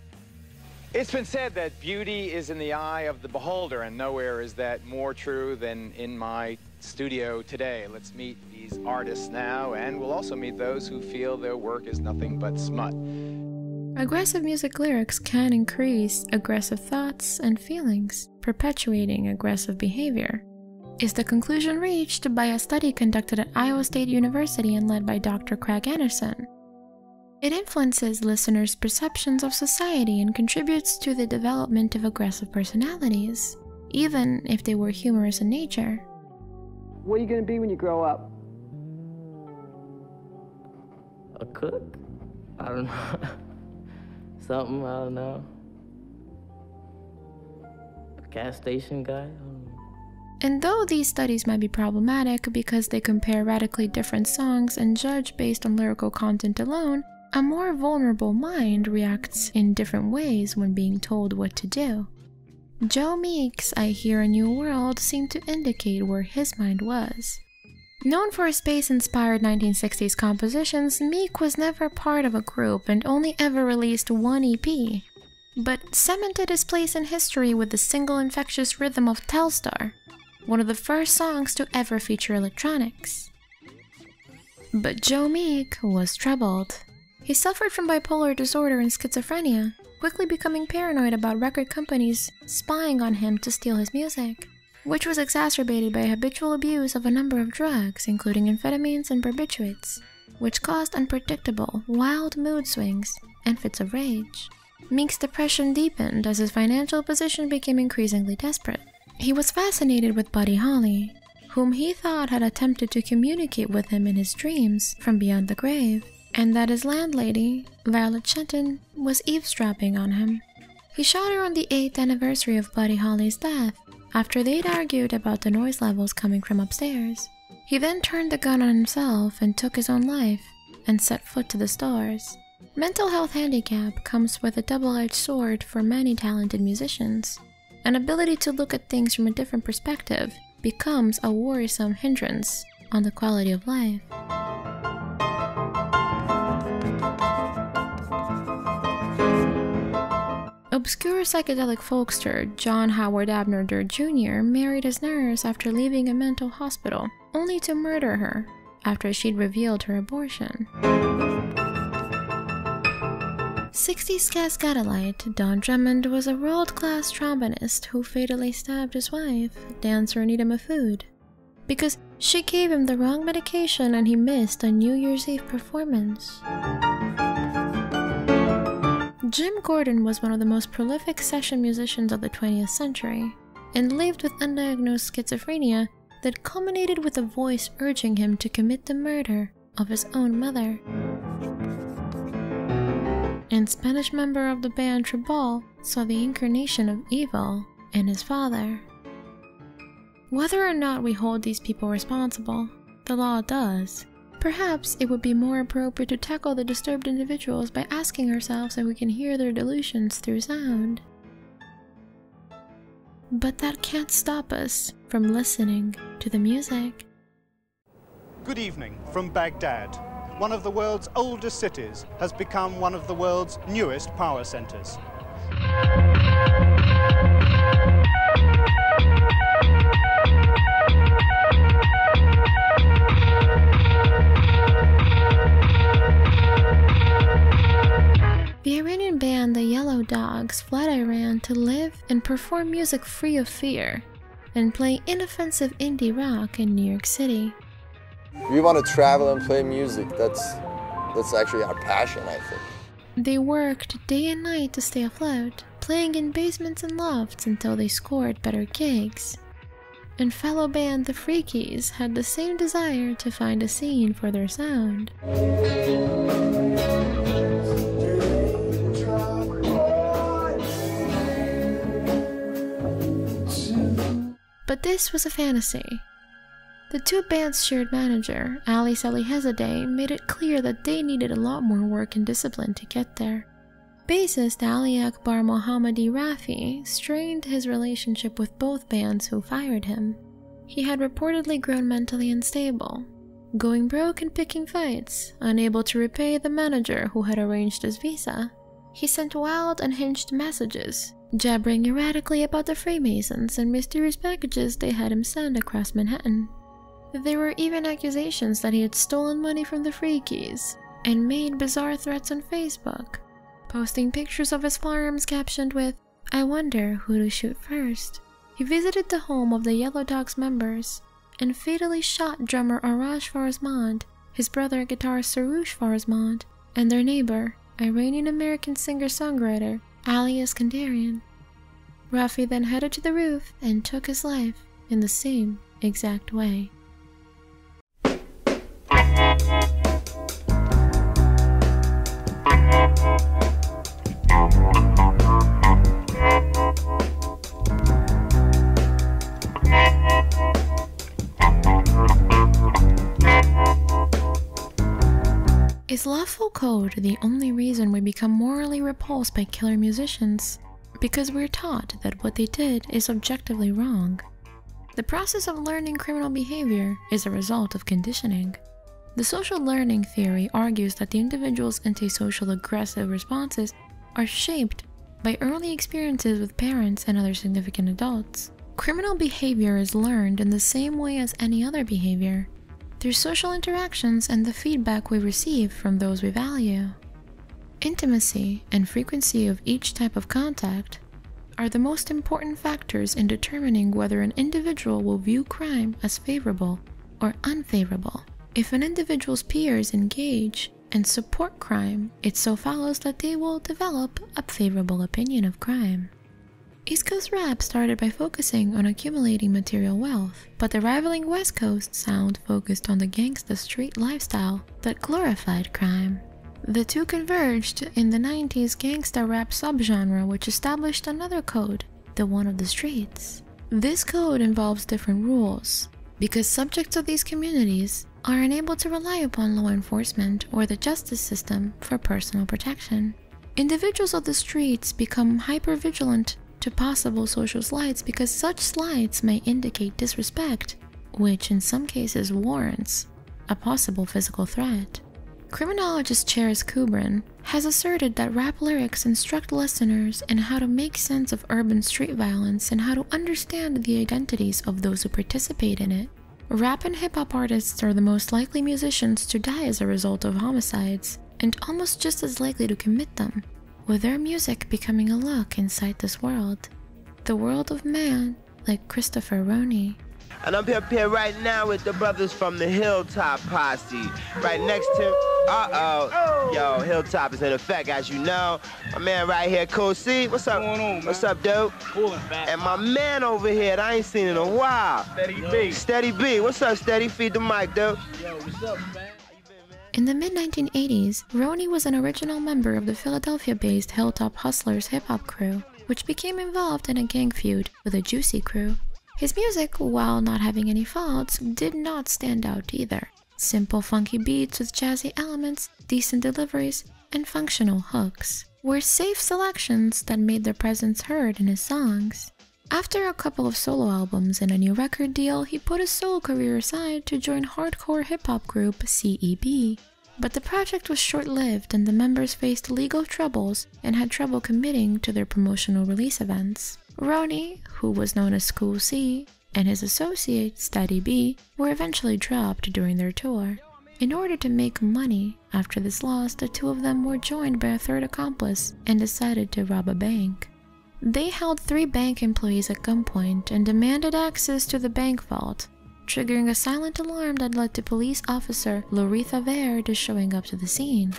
It's been said that beauty is in the eye of the beholder, and nowhere is that more true than in my studio today. Let's meet these artists now, and we'll also meet those who feel their work is nothing but smut. Aggressive music lyrics can increase aggressive thoughts and feelings, perpetuating aggressive behavior is the conclusion reached by a study conducted at Iowa State University and led by Dr. Craig Anderson. It influences listeners' perceptions of society and contributes to the development of aggressive personalities, even if they were humorous in nature. What are you going to be when you grow up? A cook? I don't know. (laughs) Something, I don't know. A gas station guy? And though these studies might be problematic because they compare radically different songs and judge based on lyrical content alone, a more vulnerable mind reacts in different ways when being told what to do. Joe Meek's I Hear a New World seemed to indicate where his mind was. Known for his space inspired 1960s compositions, Meek was never part of a group and only ever released one EP, but cemented his place in history with the single infectious rhythm of Telstar, one of the first songs to ever feature electronics. But Joe Meek was troubled. He suffered from bipolar disorder and schizophrenia, quickly becoming paranoid about record companies spying on him to steal his music, which was exacerbated by habitual abuse of a number of drugs, including amphetamines and barbiturates, which caused unpredictable, wild mood swings and fits of rage. Meek's depression deepened as his financial position became increasingly desperate. He was fascinated with Buddy Holly, whom he thought had attempted to communicate with him in his dreams from beyond the grave, and that his landlady, Violet Shenton, was eavesdropping on him. He shot her on the 8th anniversary of Buddy Holly's death, after they'd argued about the noise levels coming from upstairs. He then turned the gun on himself and took his own life, and set foot to the stars. Mental health handicap comes with a double edged sword for many talented musicians. An ability to look at things from a different perspective becomes a worrisome hindrance on the quality of life. Obscure psychedelic folkster John Howard Abner Durr Jr. married his nurse after leaving a mental hospital, only to murder her after she'd revealed her abortion. 60s ska Skatalite, Don Drummond was a world class trombonist who fatally stabbed his wife, dancer Anita Mahfood. because she gave him the wrong medication and he missed a New Year's Eve performance. Jim Gordon was one of the most prolific session musicians of the 20th century and lived with undiagnosed schizophrenia that culminated with a voice urging him to commit the murder of his own mother. And Spanish member of the band Trebal saw the incarnation of evil in his father. Whether or not we hold these people responsible, the law does. Perhaps it would be more appropriate to tackle the disturbed individuals by asking ourselves if we can hear their delusions through sound. But that can't stop us from listening to the music. Good evening from Baghdad. One of the world's oldest cities has become one of the world's newest power centers. The Iranian band The Yellow Dogs fled Iran to live and perform music free of fear and play inoffensive indie rock in New York City. We want to travel and play music. That's that's actually our passion, I think. They worked day and night to stay afloat, playing in basements and lofts until they scored better gigs. And fellow band The Free Keys had the same desire to find a scene for their sound. But this was a fantasy. The two bands' shared manager, Ali Salehezadeh, made it clear that they needed a lot more work and discipline to get there. Bassist Ali Akbar Mohammadi Rafi strained his relationship with both bands who fired him. He had reportedly grown mentally unstable, going broke and picking fights, unable to repay the manager who had arranged his visa. He sent wild, unhinged messages, jabbering erratically about the Freemasons and mysterious packages they had him send across Manhattan. There were even accusations that he had stolen money from the Free Keys and made bizarre threats on Facebook, posting pictures of his firearms captioned with, I wonder who to shoot first. He visited the home of the Yellow Dogs members and fatally shot drummer Arash Farazmand, his brother guitarist Soroush Farazmand, and their neighbor, Iranian American singer songwriter Ali Eskandarian. Rafi then headed to the roof and took his life in the same exact way. Is lawful code the only reason we become morally repulsed by killer musicians? Because we're taught that what they did is objectively wrong. The process of learning criminal behavior is a result of conditioning. The social learning theory argues that the individual's antisocial aggressive responses are shaped by early experiences with parents and other significant adults. Criminal behavior is learned in the same way as any other behavior, through social interactions and the feedback we receive from those we value. Intimacy and frequency of each type of contact are the most important factors in determining whether an individual will view crime as favorable or unfavorable. If an individual's peers engage and support crime, it so follows that they will develop a favorable opinion of crime. East Coast rap started by focusing on accumulating material wealth, but the rivaling West Coast sound focused on the gangsta street lifestyle that glorified crime. The two converged in the 90s gangsta rap subgenre, which established another code, the one of the streets. This code involves different rules, because subjects of these communities are unable to rely upon law enforcement or the justice system for personal protection. Individuals of the streets become hypervigilant to possible social slights because such slights may indicate disrespect, which in some cases warrants a possible physical threat. Criminologist Charis Kubrin has asserted that rap lyrics instruct listeners in how to make sense of urban street violence and how to understand the identities of those who participate in it. Rap and hip hop artists are the most likely musicians to die as a result of homicides, and almost just as likely to commit them, with their music becoming a look inside this world. The world of man, like Christopher Roney, And I'm up here right now with the brothers from the Hilltop Posse. Right next to, uh-oh. Oh. Yo, Hilltop is in effect, as you know. My man right here, Cool C. What's up? What's, on, What's up, dope? Cool and fat. And my man over here that I ain't seen in a while. Steady B. Steady B. What's up, Steady? Feed the mic, dope. Yo, what's up, man? In the mid 1980s, Ronnie was an original member of the Philadelphia based Hilltop Hustlers hip hop crew, which became involved in a gang feud with the Juicy crew. His music, while not having any faults, did not stand out either. Simple, funky beats with jazzy elements, decent deliveries, and functional hooks were safe selections that made their presence heard in his songs. After a couple of solo albums and a new record deal, he put his solo career aside to join hardcore hip hop group CEB. But the project was short lived and the members faced legal troubles and had trouble committing to their promotional release events. Ronnie, who was known as Cool C, and his associate, Steady B, were eventually dropped during their tour. In order to make money after this loss, the two of them were joined by a third accomplice and decided to rob a bank. They held three bank employees at gunpoint and demanded access to the bank vault, triggering a silent alarm that led to police officer Lauretha Vaird showing up to the scene.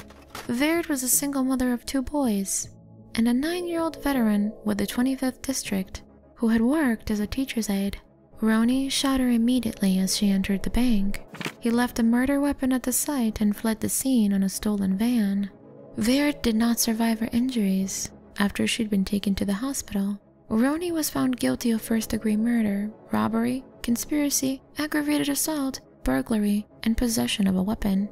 Vaird was a single mother of two boys and a nine year old veteran with the 25th District who had worked as a teacher's aide. Ronnie shot her immediately as she entered the bank. He left a murder weapon at the site and fled the scene on a stolen van. Vaird did not survive her injuries, after she'd been taken to the hospital. Ronnie was found guilty of first degree murder, robbery, conspiracy, aggravated assault, burglary, and possession of a weapon.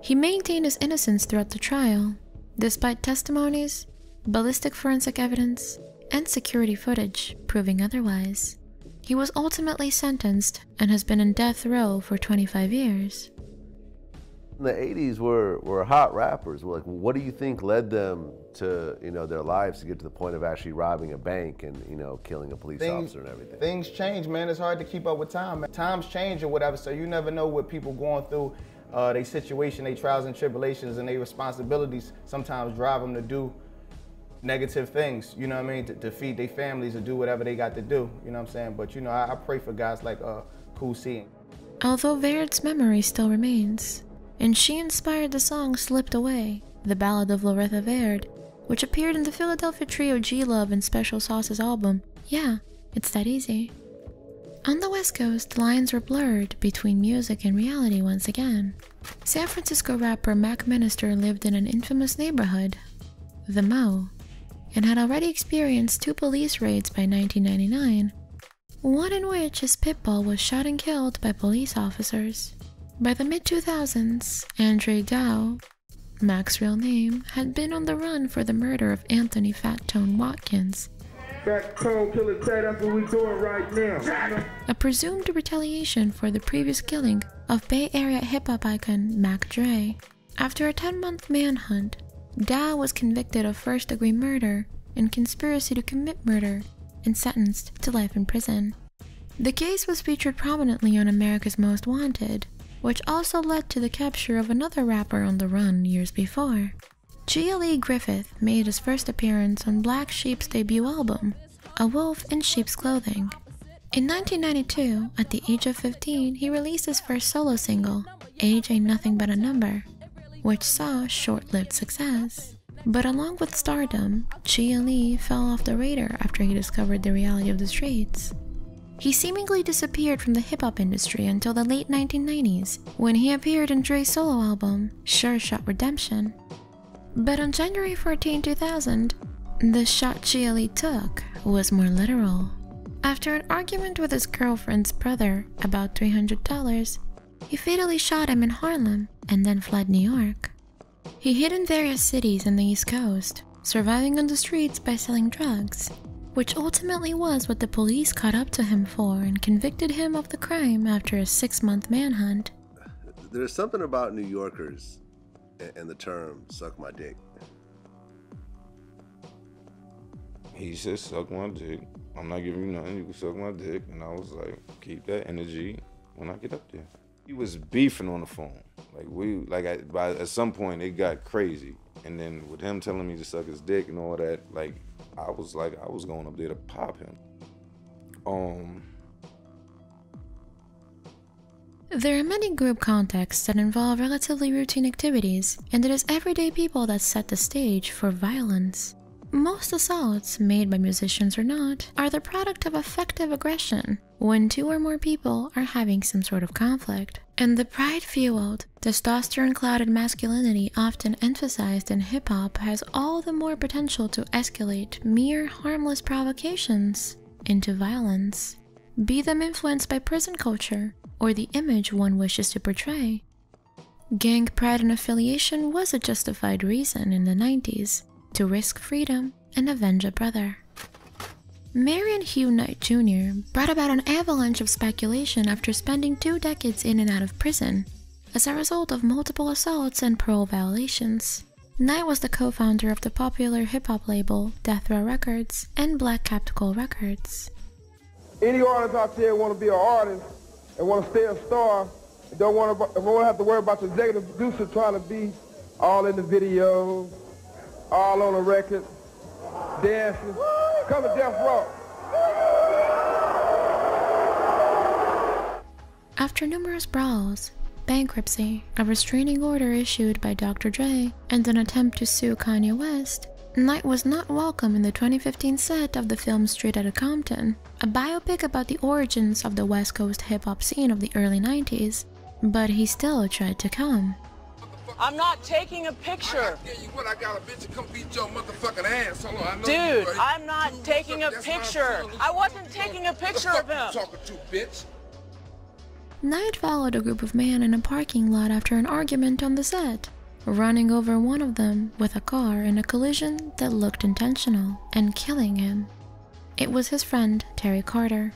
He maintained his innocence throughout the trial, despite testimonies, ballistic forensic evidence, and security footage proving otherwise. He was ultimately sentenced and has been in death row for 25 years the 80s were, were hot rappers. Like, what do you think led them to, you know, their lives to get to the point of actually robbing a bank and, you know, killing a police things, officer and everything? Things change, man. It's hard to keep up with time. Times change or whatever, so you never know what people going through, uh, their situation, their trials and tribulations, and their responsibilities sometimes drive them to do negative things, you know what I mean, to, to feed their families or do whatever they got to do, you know what I'm saying? But, you know, I, I pray for guys like uh, Cool C. Although Vaird's memory still remains, and she inspired the song Slipped Away, the ballad of Lauretha Vaird, which appeared in the Philadelphia trio G Love and Special Sauce's album. Yeah, it's that easy. On the West Coast, lines were blurred between music and reality once again. San Francisco rapper Mac Minister lived in an infamous neighborhood, the Mo, and had already experienced two police raids by 1999, one in which his pitbull was shot and killed by police officers. By the mid 2000s, Andre Dow, Mac's real name, had been on the run for the murder of Anthony Fat Tone Watkins. A presumed retaliation for the previous killing of Bay Area hip hop icon Mac Dre. After a 10 month manhunt, Dow was convicted of first degree murder and conspiracy to commit murder and sentenced to life in prison. The case was featured prominently on America's Most Wanted, which also led to the capture of another rapper on the run years before. Chi-Ali Griffith made his first appearance on Black Sheep's debut album, A Wolf in Sheep's Clothing. In 1992, at the age of 15, he released his first solo single, Age Ain't Nothing But a Number, which saw short lived success. But along with stardom, Chi-Ali fell off the radar after he discovered the reality of the streets. He seemingly disappeared from the hip hop industry until the late 1990s, when he appeared in Dre's solo album, Sure Shot Redemption. But on January 14, 2000, the shot Chi-Ali took was more literal. After an argument with his girlfriend's brother about $300, he fatally shot him in Harlem and then fled New York. He hid in various cities in the East Coast, surviving on the streets by selling drugs which ultimately was what the police caught up to him for and convicted him of the crime after a six month manhunt. There's something about New Yorkers and the term suck my dick. He said, suck my dick. I'm not giving you nothing. You can suck my dick. And I was like, keep that energy when I get up there. He was beefing on the phone. Like we, like by at some point it got crazy. And then with him telling me to suck his dick and all that, like I was like, I was going up there to pop him. Um, There are many group contexts that involve relatively routine activities, and it is everyday people that set the stage for violence. Most assaults, made by musicians or not, are the product of affective aggression when two or more people are having some sort of conflict. And the pride fueled, testosterone clouded masculinity often emphasized in hip hop has all the more potential to escalate mere harmless provocations into violence, be them influenced by prison culture or the image one wishes to portray. Gang pride and affiliation was a justified reason in the 90s to risk freedom and avenge a brother. Marion Hugh Knight Jr. brought about an avalanche of speculation after spending two decades in and out of prison as a result of multiple assaults and parole violations. Knight was the co founder of the popular hip hop label Death Row Records and Black Captical Records. Any artist out there want to be an artist and want to stay a star, and don't want to, don't want to have to worry about the executive producer trying to be all in the video, all on the record, dancing. Come to Death Row. After numerous brawls, bankruptcy, a restraining order issued by Dr. Dre, and an attempt to sue Kanye West, Knight was not welcome in the 2015 set of the film Straight Outta Compton, a biopic about the origins of the West Coast hip hop scene of the early 90s, but he still tried to come. I'm not taking a picture. What, I got a bitch to come beat your motherfucking ass. Hold on, I know Dude, you, I'm not taking a picture. I wasn't taking a picture of him. talking to, bitch? Knight followed a group of men in a parking lot after an argument on the set, running over one of them with a car in a collision that looked intentional and killing him. It was his friend, Terry Carter.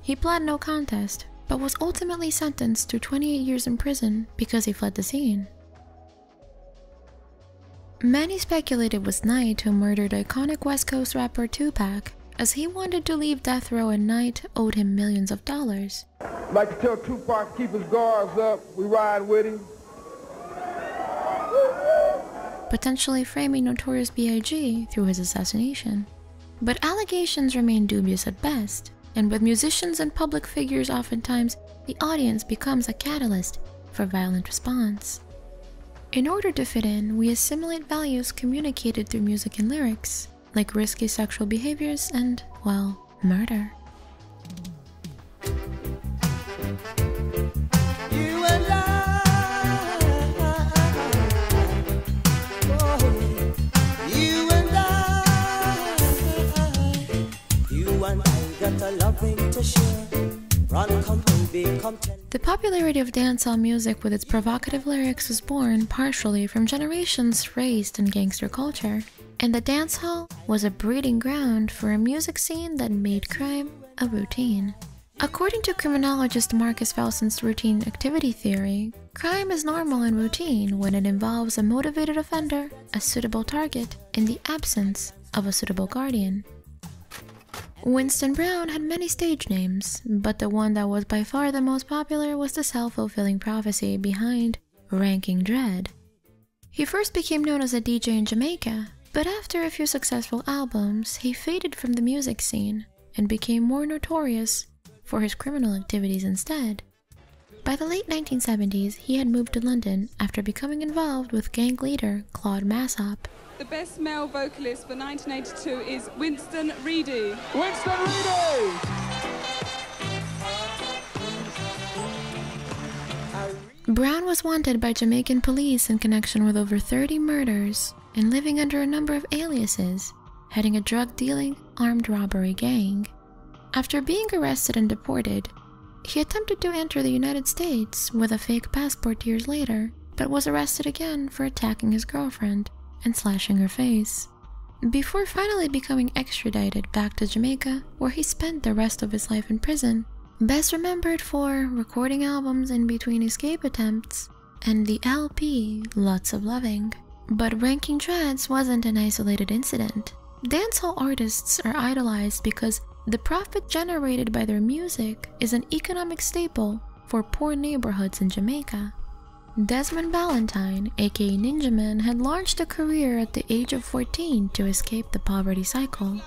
He pled no contest, but was ultimately sentenced to 28 years in prison because he fled the scene. Many speculated it was Knight who murdered iconic West Coast rapper Tupac, as he wanted to leave death row and Knight owed him millions of dollars. Like to tell Tupac to keep his guards up. We ride with him. potentially framing Notorious B.I.G. through his assassination. But allegations remain dubious at best, and with musicians and public figures, oftentimes the audience becomes a catalyst for violent response. In order to fit in, we assimilate values communicated through music and lyrics, like risky sexual behaviors and, well, murder. Oh. Run, come. The popularity of dancehall music with its provocative lyrics was born partially from generations raised in gangster culture, and the dancehall was a breeding ground for a music scene that made crime a routine. According to criminologist Marcus Felson's routine activity theory, crime is normal and routine when it involves a motivated offender, a suitable target, in the absence of a suitable guardian. Winston Brown had many stage names, but the one that was by far the most popular was the self fulfilling prophecy behind Ranking Dread. He first became known as a DJ in Jamaica, but after a few successful albums, he faded from the music scene and became more notorious for his criminal activities instead. By the late 1970s, he had moved to London after becoming involved with gang leader Claude Massop. The best male vocalist for 1982 is Winston Reedy. Winston Reedy! Brown was wanted by Jamaican police in connection with over 30 murders and living under a number of aliases, heading a drug dealing, armed robbery gang. After being arrested and deported, he attempted to enter the United States with a fake passport years later, but was arrested again for attacking his girlfriend and slashing her face. Before finally becoming extradited back to Jamaica, where he spent the rest of his life in prison, best remembered for recording albums in between escape attempts and the LP Lots of Loving. But Ranking Dreads wasn't an isolated incident. Dancehall artists are idolized because the profit generated by their music is an economic staple for poor neighborhoods in Jamaica. Desmond Valentine, aka Ninja Man, had launched a career at the age of 14 to escape the poverty cycle.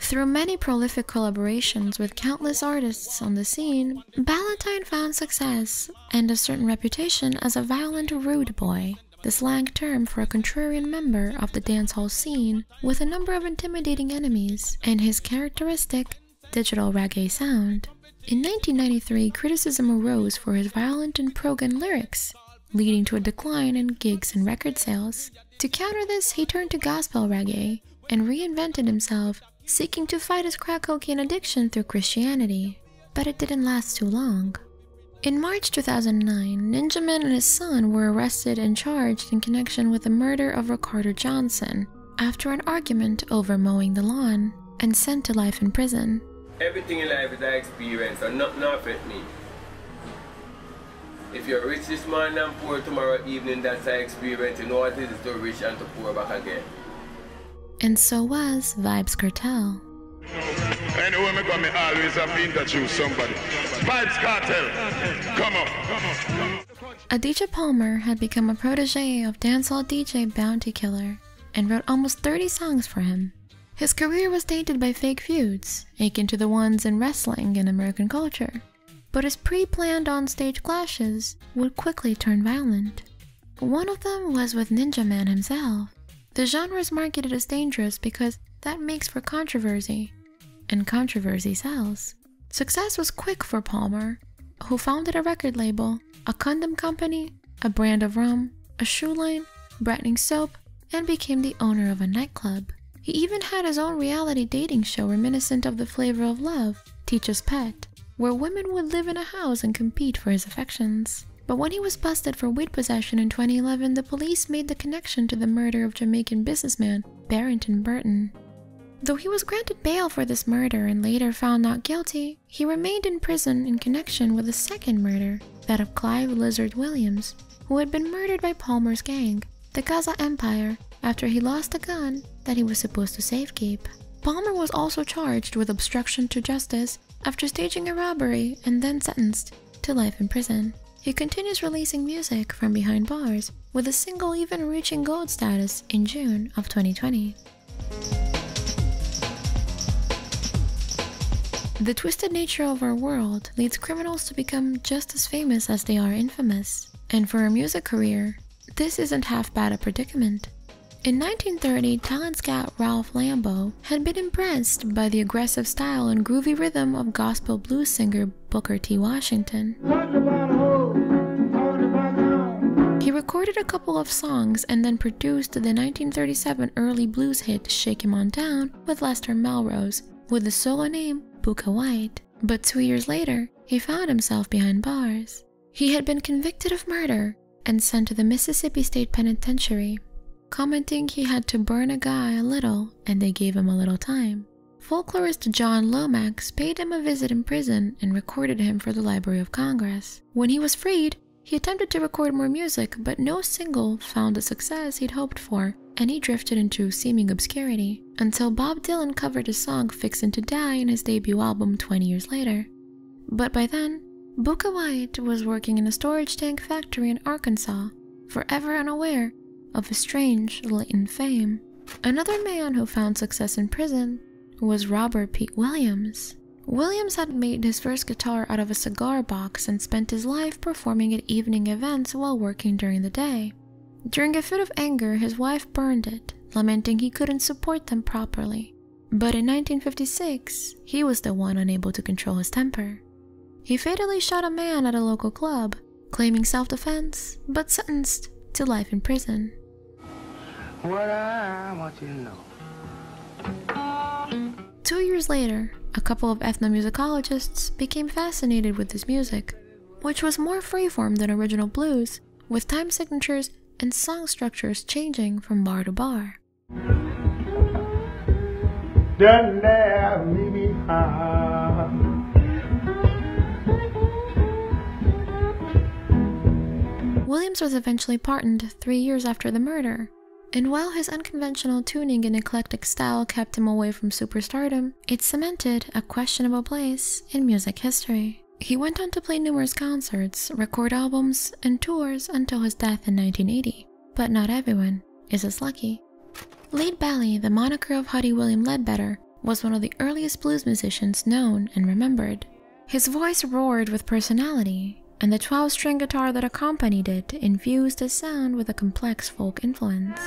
Through many prolific collaborations with countless artists on the scene, Valentine found success and a certain reputation as a violent rude boy, the slang term for a contrarian member of the dancehall scene with a number of intimidating enemies and his characteristic digital reggae sound. In 1993, criticism arose for his violent and pro-gun lyrics, leading to a decline in gigs and record sales. To counter this, he turned to gospel reggae and reinvented himself, seeking to fight his crack cocaine addiction through Christianity. But it didn't last too long. In March 2009, Ninja Man and his son were arrested and charged in connection with the murder of Ricardo Johnson after an argument over mowing the lawn and sent to life in prison. Everything in life is an experience and nothing affect me. If you're rich this morning and poor tomorrow evening, that's an experience. You know what it is to rich and to poor back again. And so was Vybz Kartel. Anyway, me come, me always have to introduce somebody. Vybz Kartel, come on, come on. Adidja Palmer had become a protege of dancehall DJ Bounty Killer and wrote almost 30 songs for him. His career was tainted by fake feuds, akin to the ones in wrestling and American culture. But his pre planned on-stage clashes would quickly turn violent. One of them was with Ninja Man himself. The genre is marketed as dangerous because that makes for controversy, and controversy sells. Success was quick for Palmer, who founded a record label, a condom company, a brand of rum, a shoe line, brightening soap, and became the owner of a nightclub. He even had his own reality dating show reminiscent of the flavor of love, Teacher's Pet, where women would live in a house and compete for his affections. But when he was busted for weed possession in 2011, the police made the connection to the murder of Jamaican businessman Barrington Burton. Though he was granted bail for this murder and later found not guilty, he remained in prison in connection with a second murder, that of Clive Lizard Williams, who had been murdered by Palmer's gang, the Gaza Empire, after he lost a gun that he was supposed to safekeep. Palmer was also charged with obstruction to justice after staging a robbery and then sentenced to life in prison. He continues releasing music from behind bars, with a single even reaching gold status in June of 2020. The twisted nature of our world leads criminals to become just as famous as they are infamous. And for a music career, this isn't half bad a predicament. In 1930, talent scout Ralph Lembo had been impressed by the aggressive style and groovy rhythm of gospel blues singer Booker T. Washington. He recorded a couple of songs and then produced the 1937 early blues hit Shake Him On Down with Lester Melrose, with the solo name Bukka White. But two years later, he found himself behind bars. He had been convicted of murder and sent to the Mississippi State Penitentiary, commenting he had to burn a guy a little and they gave him a little time. Folklorist John Lomax paid him a visit in prison and recorded him for the Library of Congress. When he was freed, he attempted to record more music, but no single found the success he'd hoped for, and he drifted into seeming obscurity until Bob Dylan covered his song Fixin' to Die in his debut album 20 years later. But by then, Bukka White was working in a storage tank factory in Arkansas, forever unaware of his strange, latent fame. Another man who found success in prison was Robert Pete Williams. Williams had made his first guitar out of a cigar box and spent his life performing at evening events while working during the day. During a fit of anger, his wife burned it, lamenting he couldn't support them properly. But in 1956, he was the one unable to control his temper. He fatally shot a man at a local club, claiming self defense, but sentenced to life in prison. What I want you to know. Two years later, a couple of ethnomusicologists became fascinated with this music, which was more freeform than original blues, with time signatures and song structures changing from bar to bar. Don't let me behind. Williams was eventually pardoned three years after the murder, and while his unconventional tuning and eclectic style kept him away from superstardom, it cemented a questionable place in music history. He went on to play numerous concerts, record albums, and tours until his death in 1980. But not everyone is as lucky. Lead Belly, the moniker of Huddie William Ledbetter, was one of the earliest blues musicians known and remembered. His voice roared with personality, and the 12 string guitar that accompanied it infused his sound with a complex folk influence.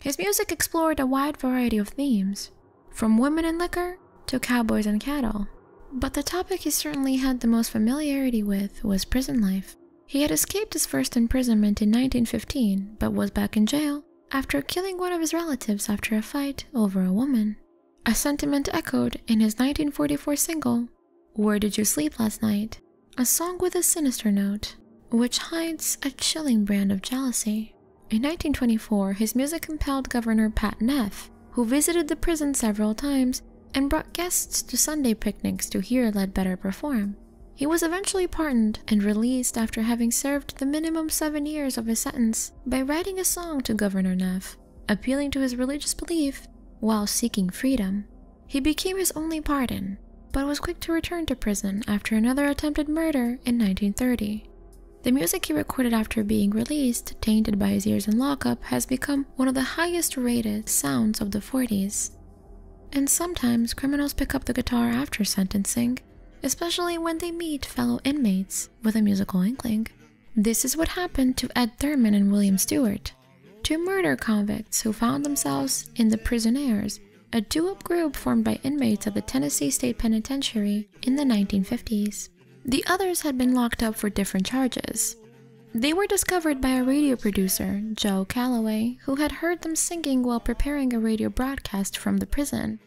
His music explored a wide variety of themes, from women and liquor to cowboys and cattle. But the topic he certainly had the most familiarity with was prison life. He had escaped his first imprisonment in 1915, but was back in jail after killing one of his relatives after a fight over a woman. A sentiment echoed in his 1944 single, Where Did You Sleep Last Night? A song with a sinister note, which hides a chilling brand of jealousy. In 1924, his music compelled Governor Pat Neff, who visited the prison several times and brought guests to Sunday picnics to hear Ledbetter perform. He was eventually pardoned and released after having served the minimum seven years of his sentence by writing a song to Governor Neff, appealing to his religious belief while seeking freedom. He became his only pardon, but was quick to return to prison after another attempted murder in 1930. The music he recorded after being released, tainted by his years in lockup, has become one of the highest rated sounds of the 40s. And sometimes criminals pick up the guitar after sentencing, especially when they meet fellow inmates with a musical inkling. This is what happened to Ed Thurman and William Stewart, two murder convicts who found themselves in the Prisonaires, a doo-wop group formed by inmates of the Tennessee State Penitentiary in the 1950s. The others had been locked up for different charges. They were discovered by a radio producer, Joe Calloway, who had heard them singing while preparing a radio broadcast from the prison.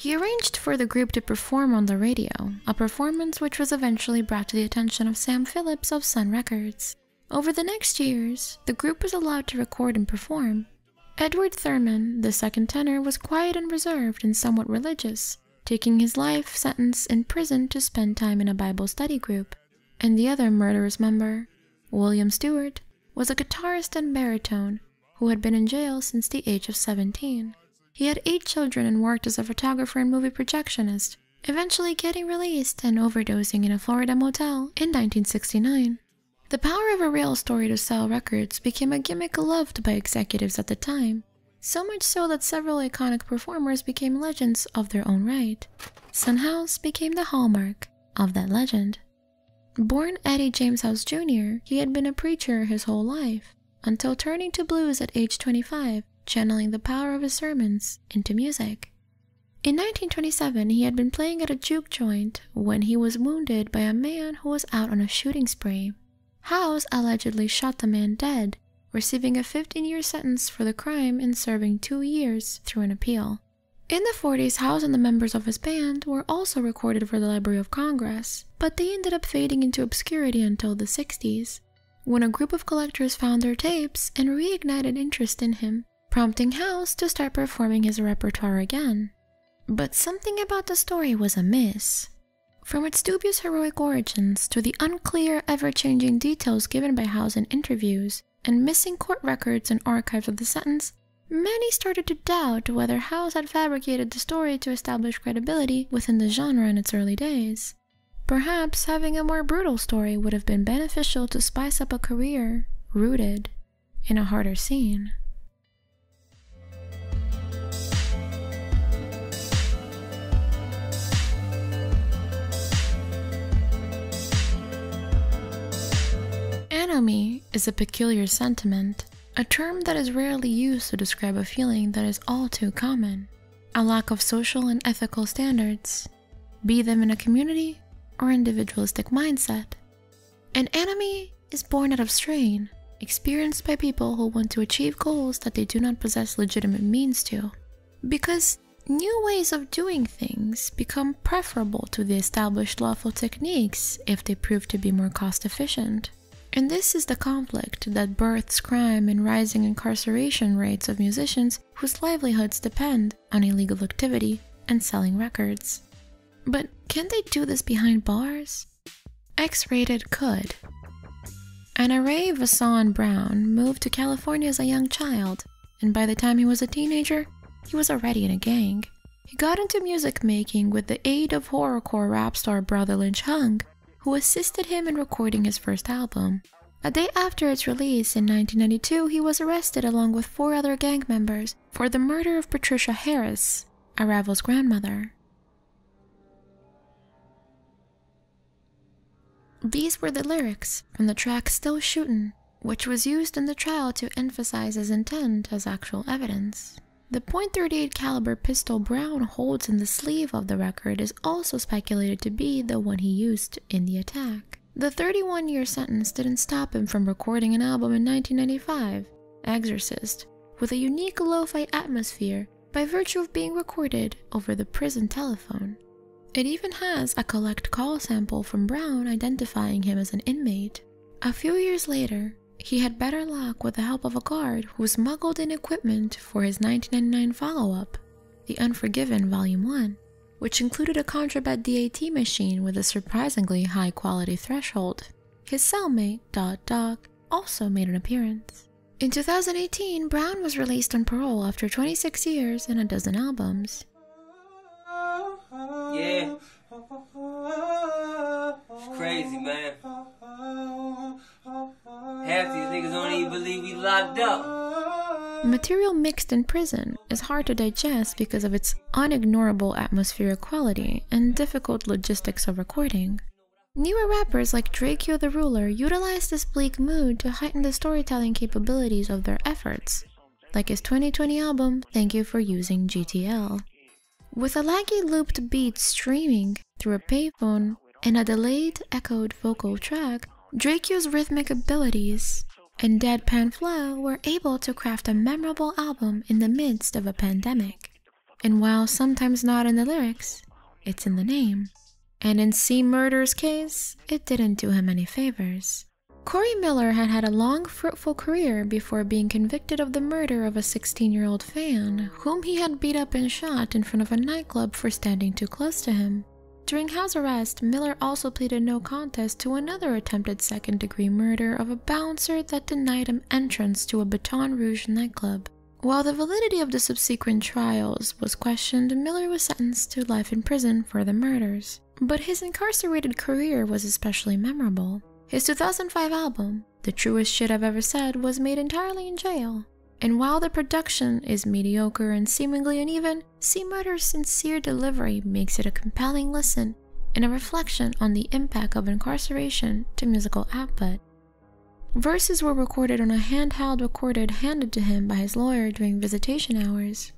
He arranged for the group to perform on the radio, a performance which was eventually brought to the attention of Sam Phillips of Sun Records. Over the next years, the group was allowed to record and perform. Edward Thurman, the second tenor, was quiet and reserved and somewhat religious, taking his life sentence in prison to spend time in a Bible study group. And the other murderous member, William Stewart, was a guitarist and baritone who had been in jail since the age of 17. He had eight children and worked as a photographer and movie projectionist, eventually getting released and overdosing in a Florida motel in 1969. The power of a real story to sell records became a gimmick loved by executives at the time, so much so that several iconic performers became legends of their own right. Son House became the hallmark of that legend. Born Eddie James House Jr., he had been a preacher his whole life, until turning to blues at age 25, channeling the power of his sermons into music. In 1927, he had been playing at a juke joint when he was wounded by a man who was out on a shooting spree. House allegedly shot the man dead receiving a 15 year sentence for the crime and serving two years through an appeal. In the 40s, House and the members of his band were also recorded for the Library of Congress, but they ended up fading into obscurity until the 60s, when a group of collectors found their tapes and reignited interest in him, prompting House to start performing his repertoire again. But something about the story was amiss. From its dubious heroic origins to the unclear, ever changing details given by House in interviews, and missing court records and archives of the sentence, many started to doubt whether House had fabricated the story to establish credibility within the genre in its early days. Perhaps having a more brutal story would have been beneficial to spice up a career rooted in a harder scene. Anomie is a peculiar sentiment, a term that is rarely used to describe a feeling that is all too common a lack of social and ethical standards, be them in a community or individualistic mindset. An anomie is born out of strain, experienced by people who want to achieve goals that they do not possess legitimate means to. Because new ways of doing things become preferable to the established lawful techniques if they prove to be more cost efficient. And this is the conflict that births crime and rising incarceration rates of musicians whose livelihoods depend on illegal activity and selling records. But can they do this behind bars? X-Raided could. Anerae Veshaughn Brown moved to California as a young child, and by the time he was a teenager, he was already in a gang. He got into music making with the aid of horrorcore rap star Brotha Lynch Hung, who assisted him in recording his first album. A day after its release in 1992, he was arrested along with four other gang members for the murder of Patricia Harris, a rival's grandmother. These were the lyrics from the track Still Shootin', which was used in the trial to emphasize his intent as actual evidence. The .38 caliber pistol Brown holds in the sleeve of the record is also speculated to be the one he used in the attack. The 31 year sentence didn't stop him from recording an album in 1995, Exorcist, with a unique lo fi atmosphere by virtue of being recorded over the prison telephone. It even has a collect call sample from Brown identifying him as an inmate. A few years later, he had better luck with the help of a guard who smuggled in equipment for his 1999 follow up, The Unforgiven Volume 1, which included a contraband DAT machine with a surprisingly high quality threshold. His cellmate, Dot Dog, also made an appearance. In 2018, Brown was released on parole after 26 years and a dozen albums. Yeah. It's crazy, man. Half these niggas don't even believe we locked up. Material mixed in prison is hard to digest because of its unignorable atmospheric quality and difficult logistics of recording. Newer rappers like Drakeo the Ruler utilize this bleak mood to heighten the storytelling capabilities of their efforts, like his 2020 album Thank You for Using GTL. With a laggy looped beat streaming through a payphone and a delayed echoed vocal track, Drakeo's rhythmic abilities and deadpan flow were able to craft a memorable album in the midst of a pandemic. And while sometimes not in the lyrics, it's in the name. And in C Murder's case, it didn't do him any favors. Corey Miller had had a long, fruitful career before being convicted of the murder of a 16 year old fan, whom he had beat up and shot in front of a nightclub for standing too close to him. During house arrest, Miller also pleaded no contest to another attempted second degree murder of a bouncer that denied him entrance to a Baton Rouge nightclub. While the validity of the subsequent trials was questioned, Miller was sentenced to life in prison for the murders. But his incarcerated career was especially memorable. His 2005 album, The Truest Shit I've Ever Said, was made entirely in jail. And while the production is mediocre and seemingly uneven, C Murder's sincere delivery makes it a compelling listen and a reflection on the impact of incarceration to musical output. Verses were recorded on a handheld recorder handed to him by his lawyer during visitation hours.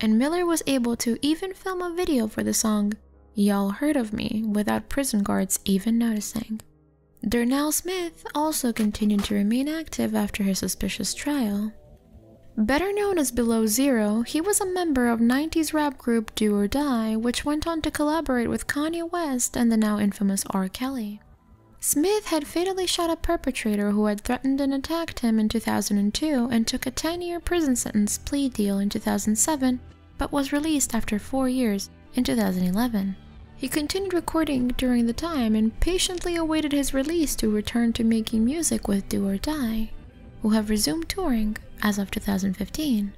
And Miller was able to even film a video for the song Y'all Heard of Me without prison guards even noticing. Darnell Smith also continued to remain active after his suspicious trial. Better known as Belo Zero, he was a member of 90s rap group Do or Die, which went on to collaborate with Kanye West and the now infamous R. Kelly. Smith had fatally shot a perpetrator who had threatened and attacked him in 2002 and took a 10 year prison sentence plea deal in 2007, but was released after four years in 2011. He continued recording during the time and patiently awaited his release to return to making music with Do or Die, who have resumed touring as of 2015.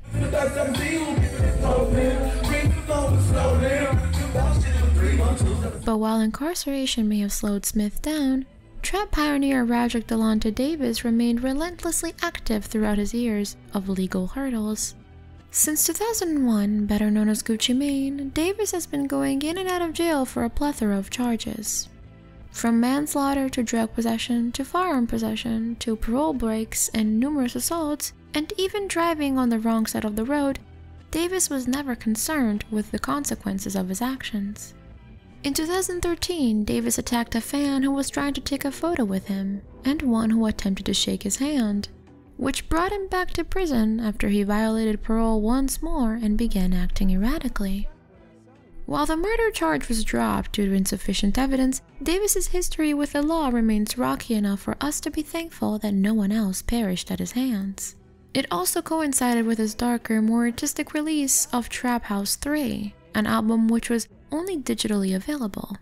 But while incarceration may have slowed Smith down, trap pioneer Radric Delantic Davis remained relentlessly active throughout his years of legal hurdles. Since 2001, better known as Gucci Mane, Davis has been going in and out of jail for a plethora of charges. From manslaughter to drug possession to firearm possession to parole breaks and numerous assaults, and even driving on the wrong side of the road, Davis was never concerned with the consequences of his actions. In 2013, Davis attacked a fan who was trying to take a photo with him, and one who attempted to shake his hand, which brought him back to prison after he violated parole once more and began acting erratically. While the murder charge was dropped due to insufficient evidence, Davis's history with the law remains rocky enough for us to be thankful that no one else perished at his hands. It also coincided with his darker, more artistic release of Trap House 3, an album which was only digitally available.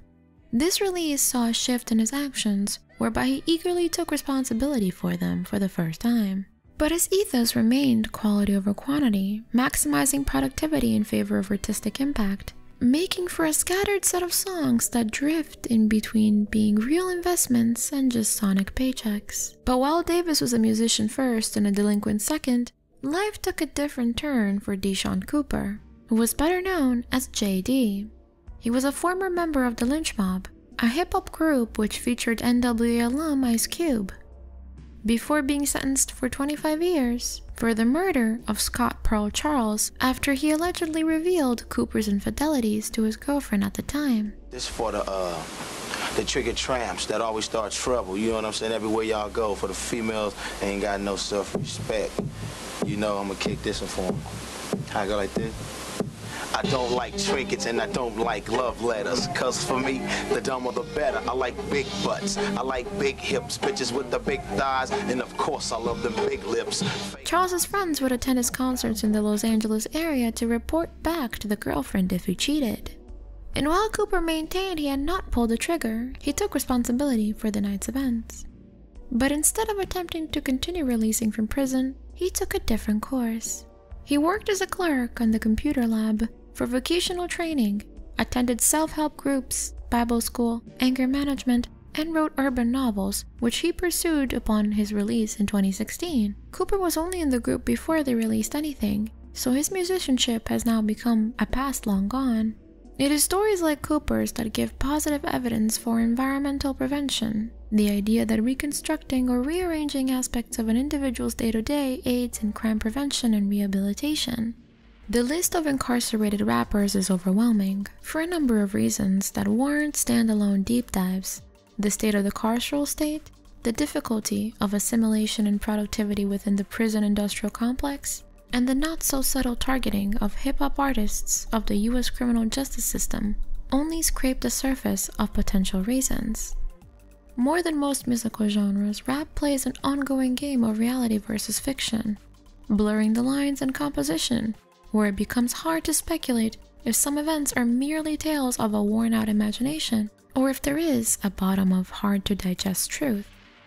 This release saw a shift in his actions, whereby he eagerly took responsibility for them for the first time. But his ethos remained quality over quantity, maximizing productivity in favor of artistic impact, making for a scattered set of songs that drift in between being real investments and just sonic paychecks. But while Davis was a musician first and a delinquent second, life took a different turn for Deshaun Cooper, who was better known as JD. He was a former member of the Lench Mob, a hip hop group which featured NWA alum Ice Cube. Before being sentenced for 25 years for the murder of Scott Pearl Charles after he allegedly revealed Cooper's infidelities to his girlfriend at the time. This for the uh the trigger tramps that always start trouble. You know what I'm saying? Everywhere y'all go, for the females ain't got no self-respect. You know I'm gonna kick this one for them. How I go like this? I don't like trinkets and I don't like love letters. Cause for me, the dumber the better. I like big butts. I like big hips, bitches with the big thighs. And of course, I love them big lips. Charles's friends would attend his concerts in the Los Angeles area to report back to the girlfriend if he cheated. And while Cooper maintained he had not pulled the trigger, he took responsibility for the night's events. But instead of attempting to continue releasing from prison, he took a different course. He worked as a clerk on the computer lab for vocational training, attended self help groups, Bible school, anger management, and wrote urban novels, which he pursued upon his release in 2016. Cooper was only in the group before they released anything, so his musicianship has now become a past long gone. It is stories like Cooper's that give positive evidence for environmental prevention, the idea that reconstructing or rearranging aspects of an individual's day to day aids in crime prevention and rehabilitation. The list of incarcerated rappers is overwhelming, for a number of reasons that warrant standalone deep dives. The state of the carceral state, the difficulty of assimilation and productivity within the prison industrial complex, and the not so subtle targeting of hip hop artists of the US criminal justice system only scrape the surface of potential reasons. More than most musical genres, rap plays an ongoing game of reality versus fiction, blurring the lines in composition where it becomes hard to speculate if some events are merely tales of a worn out imagination, or if there is a bottom of hard to digest truth.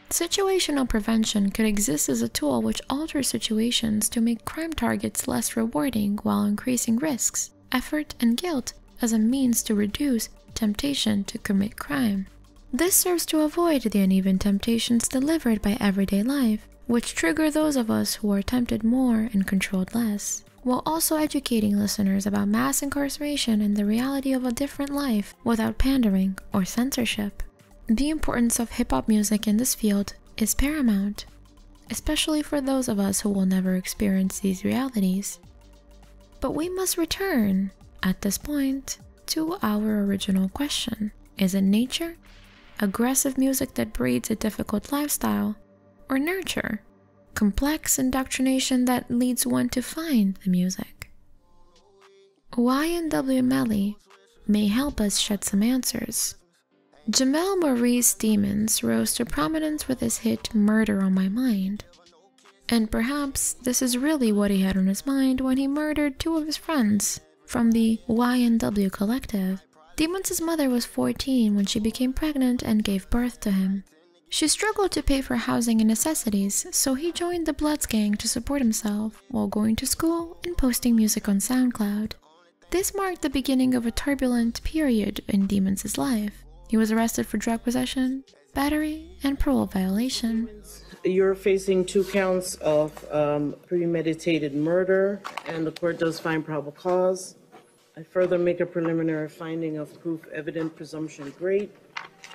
Situational prevention could exist as a tool which alters situations to make crime targets less rewarding while increasing risks, effort, and guilt as a means to reduce temptation to commit crime. This serves to avoid the uneven temptations delivered by everyday life, which trigger those of us who are tempted more and controlled less while also educating listeners about mass incarceration and the reality of a different life without pandering or censorship. The importance of hip hop music in this field is paramount, especially for those of us who will never experience these realities. But we must return, at this point, to our original question Is it nature, aggressive music that breeds a difficult lifestyle, or nurture, complex indoctrination that leads one to find the music. YNW Melly may help us shed some answers. Jamel Maurice Demons rose to prominence with his hit Murder on My Mind. And perhaps this is really what he had on his mind when he murdered two of his friends from the YNW collective. Demons' mother was 14 when she became pregnant and gave birth to him. She struggled to pay for housing and necessities, so he joined the Bloods gang to support himself while going to school and posting music on SoundCloud. This marked the beginning of a turbulent period in Demons' life. He was arrested for drug possession, battery, and parole violation. You're facing two counts of um, premeditated murder, and the court does find probable cause. I further make a preliminary finding of proof evident presumption great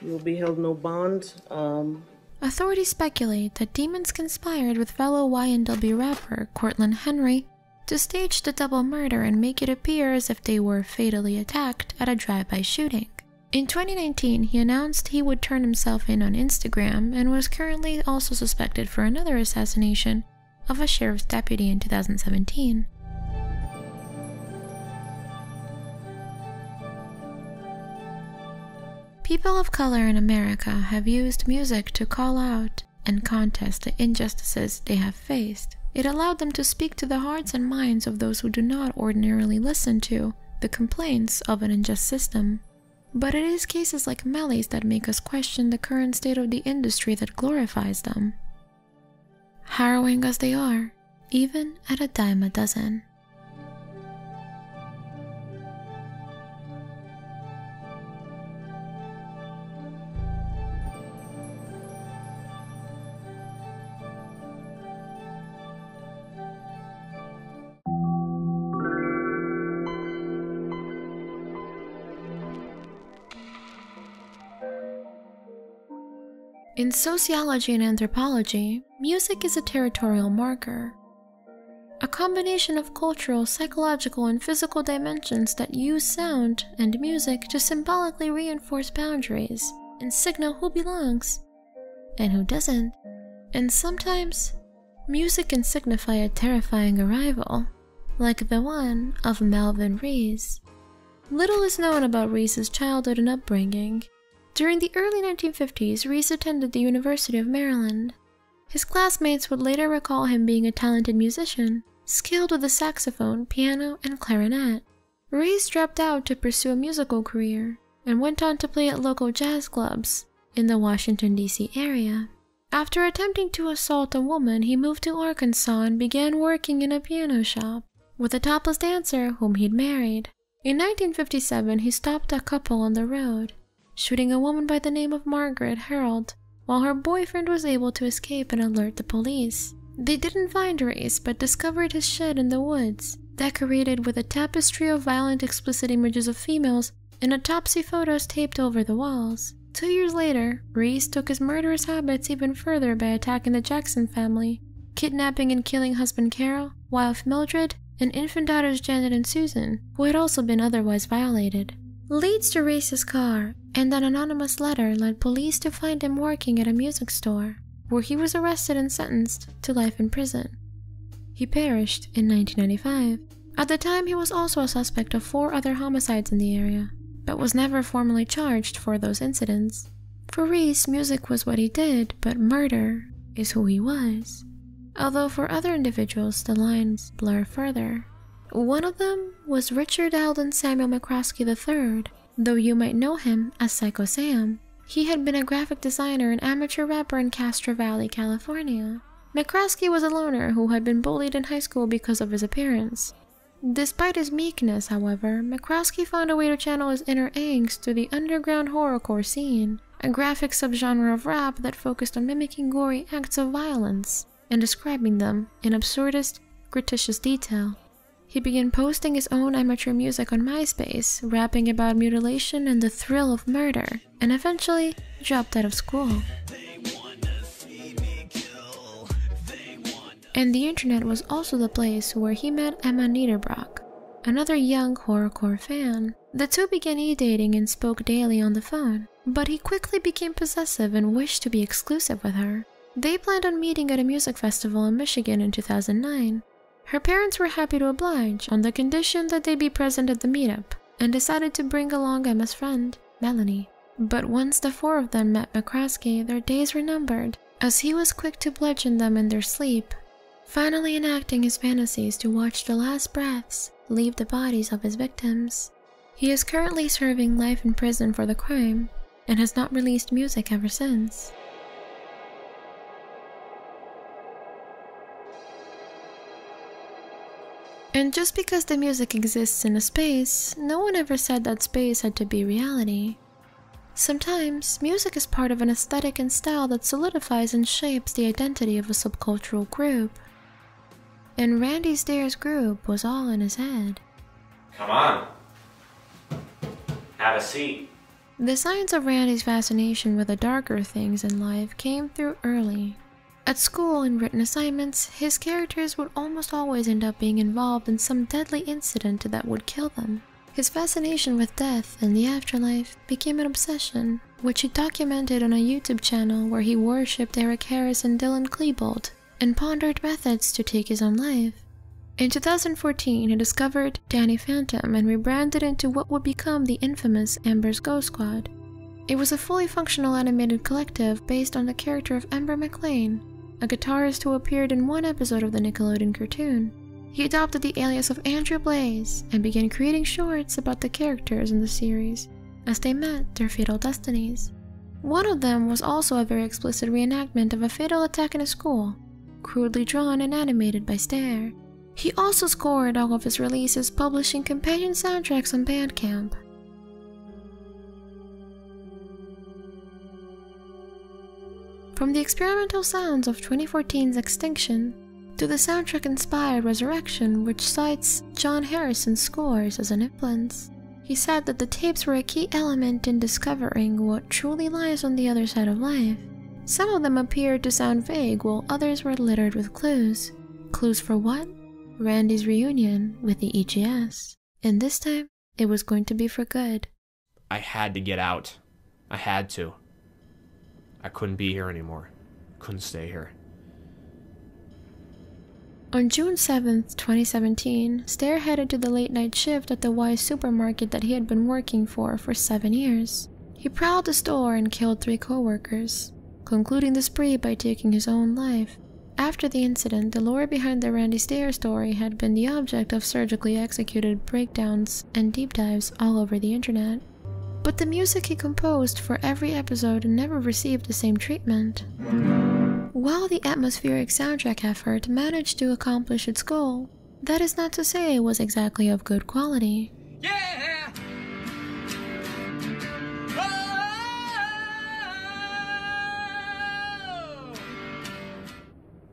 you will be held no bond. Um, Authorities speculate that Demons conspired with fellow YNW rapper Cortlen Henry to stage the double murder and make it appear as if they were fatally attacked at a drive by shooting. In 2019, he announced he would turn himself in on Instagram and was currently also suspected for another assassination of a sheriff's deputy in 2017. People of color in America have used music to call out and contest the injustices they have faced. It allowed them to speak to the hearts and minds of those who do not ordinarily listen to the complaints of an unjust system. But it is cases like Melly's that make us question the current state of the industry that glorifies them. harrowing as they are, even at a dime a dozen. In sociology and anthropology, music is a territorial marker. A combination of cultural, psychological, and physical dimensions that use sound and music to symbolically reinforce boundaries and signal who belongs and who doesn't. And sometimes, music can signify a terrifying arrival, like the one of Melvin Rees. Little is known about Rees's childhood and upbringing, during the early 1950s, Rees attended the University of Maryland. His classmates would later recall him being a talented musician, skilled with the saxophone, piano, and clarinet. Rees dropped out to pursue a musical career and went on to play at local jazz clubs in the Washington, D.C. area. After attempting to assault a woman, he moved to Arkansas and began working in a piano shop with a topless dancer whom he'd married. In 1957, he stopped a couple on the road shooting a woman by the name of Margaret Harold, while her boyfriend was able to escape and alert the police. They didn't find Rees, but discovered his shed in the woods, decorated with a tapestry of violent explicit images of females and autopsy photos taped over the walls. Two years later, Rees took his murderous habits even further by attacking the Jackson family, kidnapping and killing husband Carroll, wife Mildred, and infant daughters Janet and Susan, who had also been otherwise violated. Leads to Rees's car and an anonymous letter led police to find him working at a music store, where he was arrested and sentenced to life in prison. He perished in 1995. At the time, he was also a suspect of four other homicides in the area, but was never formally charged for those incidents. For Reese, music was what he did, but murder is who he was. Although for other individuals, the lines blur further. One of them was Richard Eldon Samuel McCroskey III, though you might know him as Syko Sam. He had been a graphic designer and amateur rapper in Castro Valley, California. McCroskey was a loner who had been bullied in high school because of his appearance. Despite his meekness, however, McCroskey found a way to channel his inner angst through the underground horrorcore scene, a graphic subgenre of rap that focused on mimicking gory acts of violence and describing them in absurdist, gratuitous detail. He began posting his own amateur music on MySpace, rapping about mutilation and the thrill of murder, and eventually dropped out of school. And the internet was also the place where he met Emma Niederbrock, another young horrorcore fan. The two began e-dating and spoke daily on the phone, but he quickly became possessive and wished to be exclusive with her. They planned on meeting at a music festival in Michigan in 2009, her parents were happy to oblige on the condition that they be present at the meetup and decided to bring along Emma's friend, Melanie. But once the four of them met McCroskey, their days were numbered, as he was quick to bludgeon them in their sleep, finally enacting his fantasies to watch the last breaths leave the bodies of his victims. He is currently serving life in prison for the crime and has not released music ever since. And just because the music exists in a space, no one ever said that space had to be reality. Sometimes, music is part of an aesthetic and style that solidifies and shapes the identity of a subcultural group. And Randy Stair's group was all in his head. Come on. Have a seat. The signs of Randy's fascination with the darker things in life came through early. At school, in written assignments, his characters would almost always end up being involved in some deadly incident that would kill them. His fascination with death and the afterlife became an obsession, which he documented on a YouTube channel where he worshipped Eric Harris and Dylan Klebold and pondered methods to take his own life. In 2014, he discovered Danny Phantom and rebranded into what would become the infamous Ember's Ghost Squad. It was a fully functional animated collective based on the character of Ember McLain, a guitarist who appeared in one episode of the Nickelodeon cartoon. He adopted the alias of Andrew Blaze and began creating shorts about the characters in the series as they met their fatal destinies. One of them was also a very explicit reenactment of a fatal attack in a school, crudely drawn and animated by Stair. He also scored all of his releases, publishing companion soundtracks on Bandcamp. From the experimental sounds of 2014's Extinction to the soundtrack inspired Resurrection, which cites John Harrison's scores as an influence, he said that the tapes were a key element in discovering what truly lies on the other side of life. Some of them appeared to sound vague, while others were littered with clues. Clues for what? Randy's reunion with the EGS. And this time, it was going to be for good. I had to get out. I had to. I couldn't be here anymore. Couldn't stay here. On June 7th, 2017, Stair headed to the late night shift at the Weis supermarket that he had been working for for seven years. He prowled the store and killed three co-workers, concluding the spree by taking his own life. After the incident, the lore behind the Randy Stair story had been the object of surgically executed breakdowns and deep dives all over the internet. But the music he composed for every episode never received the same treatment. While the atmospheric soundtrack effort managed to accomplish its goal, that is not to say it was exactly of good quality.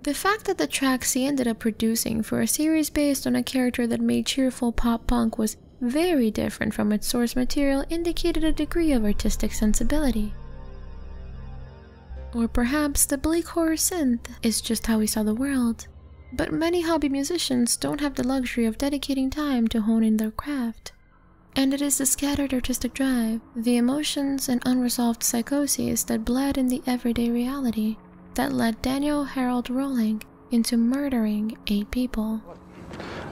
The fact that the tracks he ended up producing for a series based on a character that made cheerful pop punk was very different from its source material indicated a degree of artistic sensibility. Or perhaps the bleak horror synth is just how he saw the world. But many hobby musicians don't have the luxury of dedicating time to honing their craft. And it is the scattered artistic drive, the emotions and unresolved psychoses that bled in the everyday reality that led Daniel Harold Rolling into murdering eight people.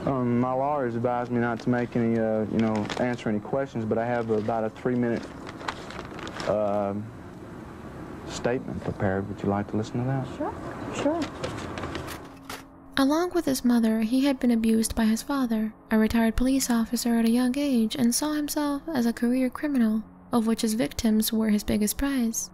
Um, my lawyers advised me not to make any, uh, you know, answer any questions, but I have about a three-minute uh, statement prepared. Would you like to listen to that? Sure, sure. Along with his mother, he had been abused by his father, a retired police officer at a young age, and saw himself as a career criminal, of which his victims were his biggest prize.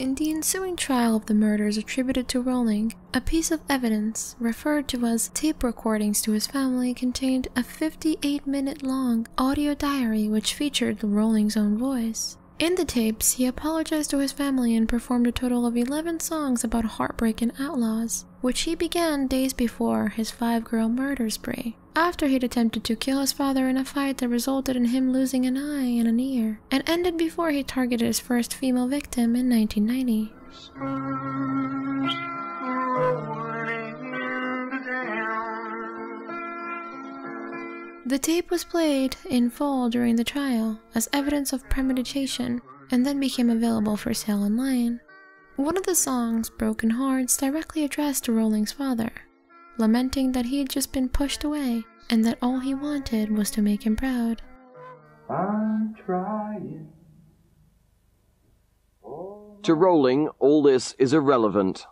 In the ensuing trial of the murders attributed to Rolling, a piece of evidence, referred to as tape recordings to his family, contained a 58 minute long audio diary which featured Rolling's own voice. In the tapes, he apologized to his family and performed a total of 11 songs about heartbreak and outlaws, which he began days before his five girl murder spree. After he'd attempted to kill his father in a fight that resulted in him losing an eye and an ear, and ended before he targeted his first female victim in 1990. The tape was played in full during the trial as evidence of premeditation and then became available for sale online. One of the songs, Broken Hearts, directly addressed Rolling's father, lamenting that he had just been pushed away and that all he wanted was to make him proud. I'm trying. To Rolling, all this is irrelevant.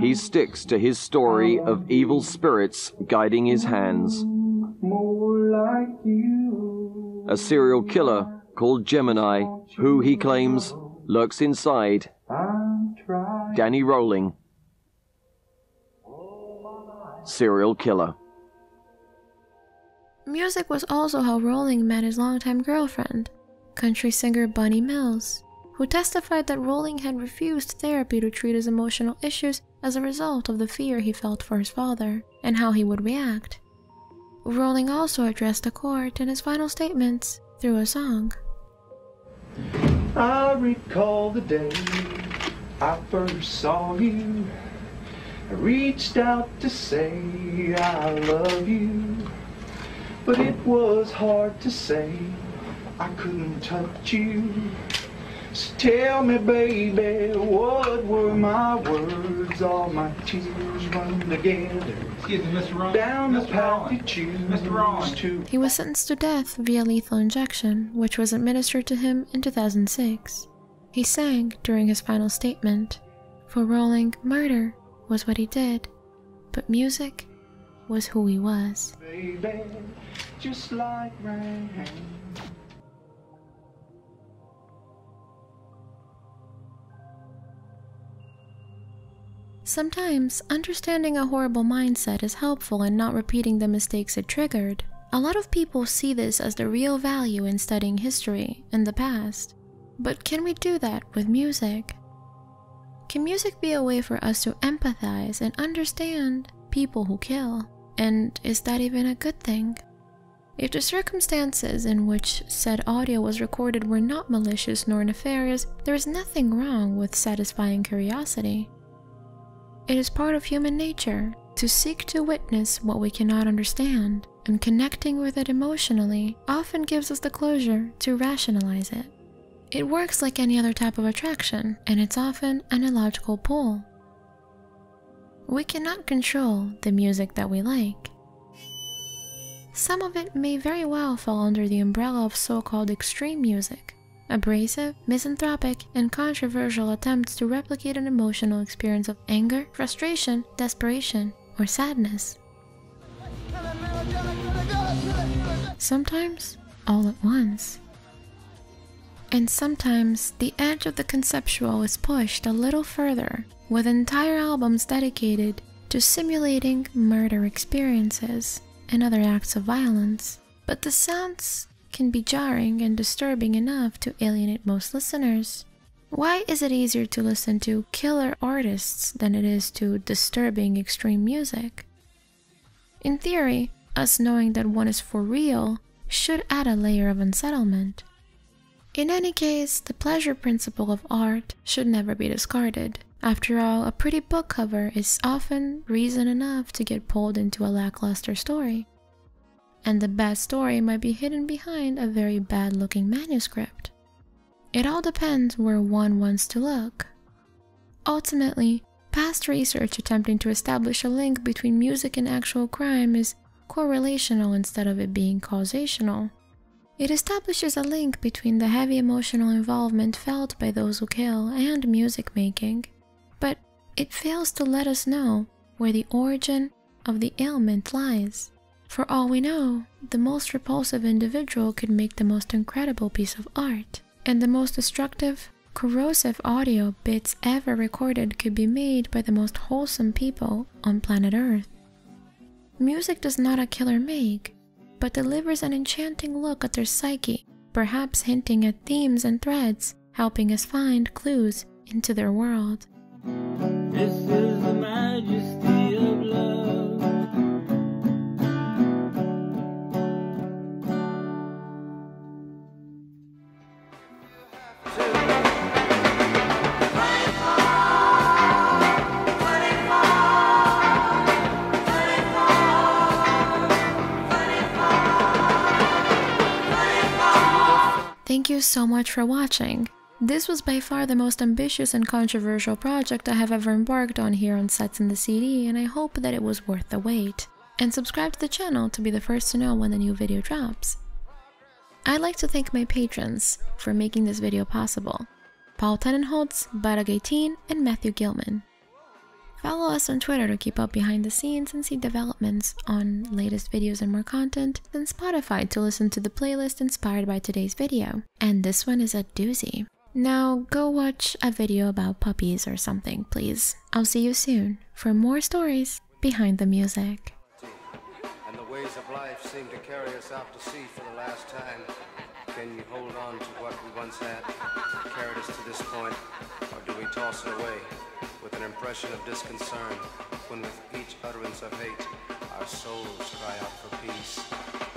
He sticks to his story of evil spirits guiding his hands. A serial killer called Gemini, who he claims lurks inside Danny Rolling. Serial killer. Music was also how Rolling met his longtime girlfriend, country singer Bunny Mills, who testified that Rolling had refused therapy to treat his emotional issues as a result of the fear he felt for his father and how he would react. Rolling also addressed the court in his final statements through a song. I recall the day I first saw you. I reached out to say I love you, but it was hard to say. I couldn't touch you. So tell me, baby, what were my words? All my tears run together. Excuse me, Mr. Ron. Down the Mr. path Ron. you Mr. Ron. to He was sentenced to death via lethal injection, which was administered to him in 2006. He sang during his final statement For Rolling, murder was what he did, but music was who he was. baby, just like rain. Sometimes, understanding a horrible mindset is helpful in not repeating the mistakes it triggered. A lot of people see this as the real value in studying history in the past. But can we do that with music? Can music be a way for us to empathize and understand people who kill? And is that even a good thing? If the circumstances in which said audio was recorded were not malicious nor nefarious, there is nothing wrong with satisfying curiosity. It is part of human nature to seek to witness what we cannot understand, and connecting with it emotionally often gives us the closure to rationalize it. It works like any other type of attraction, and it's often an illogical pull. We cannot control the music that we like. Some of it may very well fall under the umbrella of so called extreme music, abrasive, misanthropic, and controversial attempts to replicate an emotional experience of anger, frustration, desperation, or sadness. Sometimes all at once. And sometimes the edge of the conceptual is pushed a little further, with entire albums dedicated to simulating murder experiences and other acts of violence. But the sounds can be jarring and disturbing enough to alienate most listeners. Why is it easier to listen to killer artists than it is to disturbing extreme music? In theory, us knowing that one is for real should add a layer of unsettlement. In any case, the pleasure principle of art should never be discarded. After all, a pretty book cover is often reason enough to get pulled into a lackluster story. And the bad story might be hidden behind a very bad looking manuscript. It all depends where one wants to look. Ultimately, past research attempting to establish a link between music and actual crime is correlational instead of it being causational. It establishes a link between the heavy emotional involvement felt by those who kill and music making, but it fails to let us know where the origin of the ailment lies. For all we know, the most repulsive individual could make the most incredible piece of art, and the most destructive, corrosive audio bits ever recorded could be made by the most wholesome people on planet Earth. Music does not a killer make, but delivers an enchanting look at their psyche, perhaps hinting at themes and threads, helping us find clues into their world. This is the majesty Thank you so much for watching. This was by far the most ambitious and controversial project I have ever embarked on here on Sets and the CD, and I hope that it was worth the wait. And subscribe to the channel to be the first to know when the new video drops. I'd like to thank my patrons for making this video possible. Paul Tenenholtz, Barag18, and Matthew Gilman. Follow us on Twitter to keep up behind the scenes and see developments on latest videos and more content, and Spotify to listen to the playlist inspired by today's video. And this one is a doozy. Now go watch a video about puppies or something, please. I'll see you soon for more stories behind the music. And the ways of life seem to carry us out to sea for the last time. Can you hold on to what we once had, carried us to this point, or do we toss it away with an impression of disconcern when with each utterance of hate our souls cry out for peace?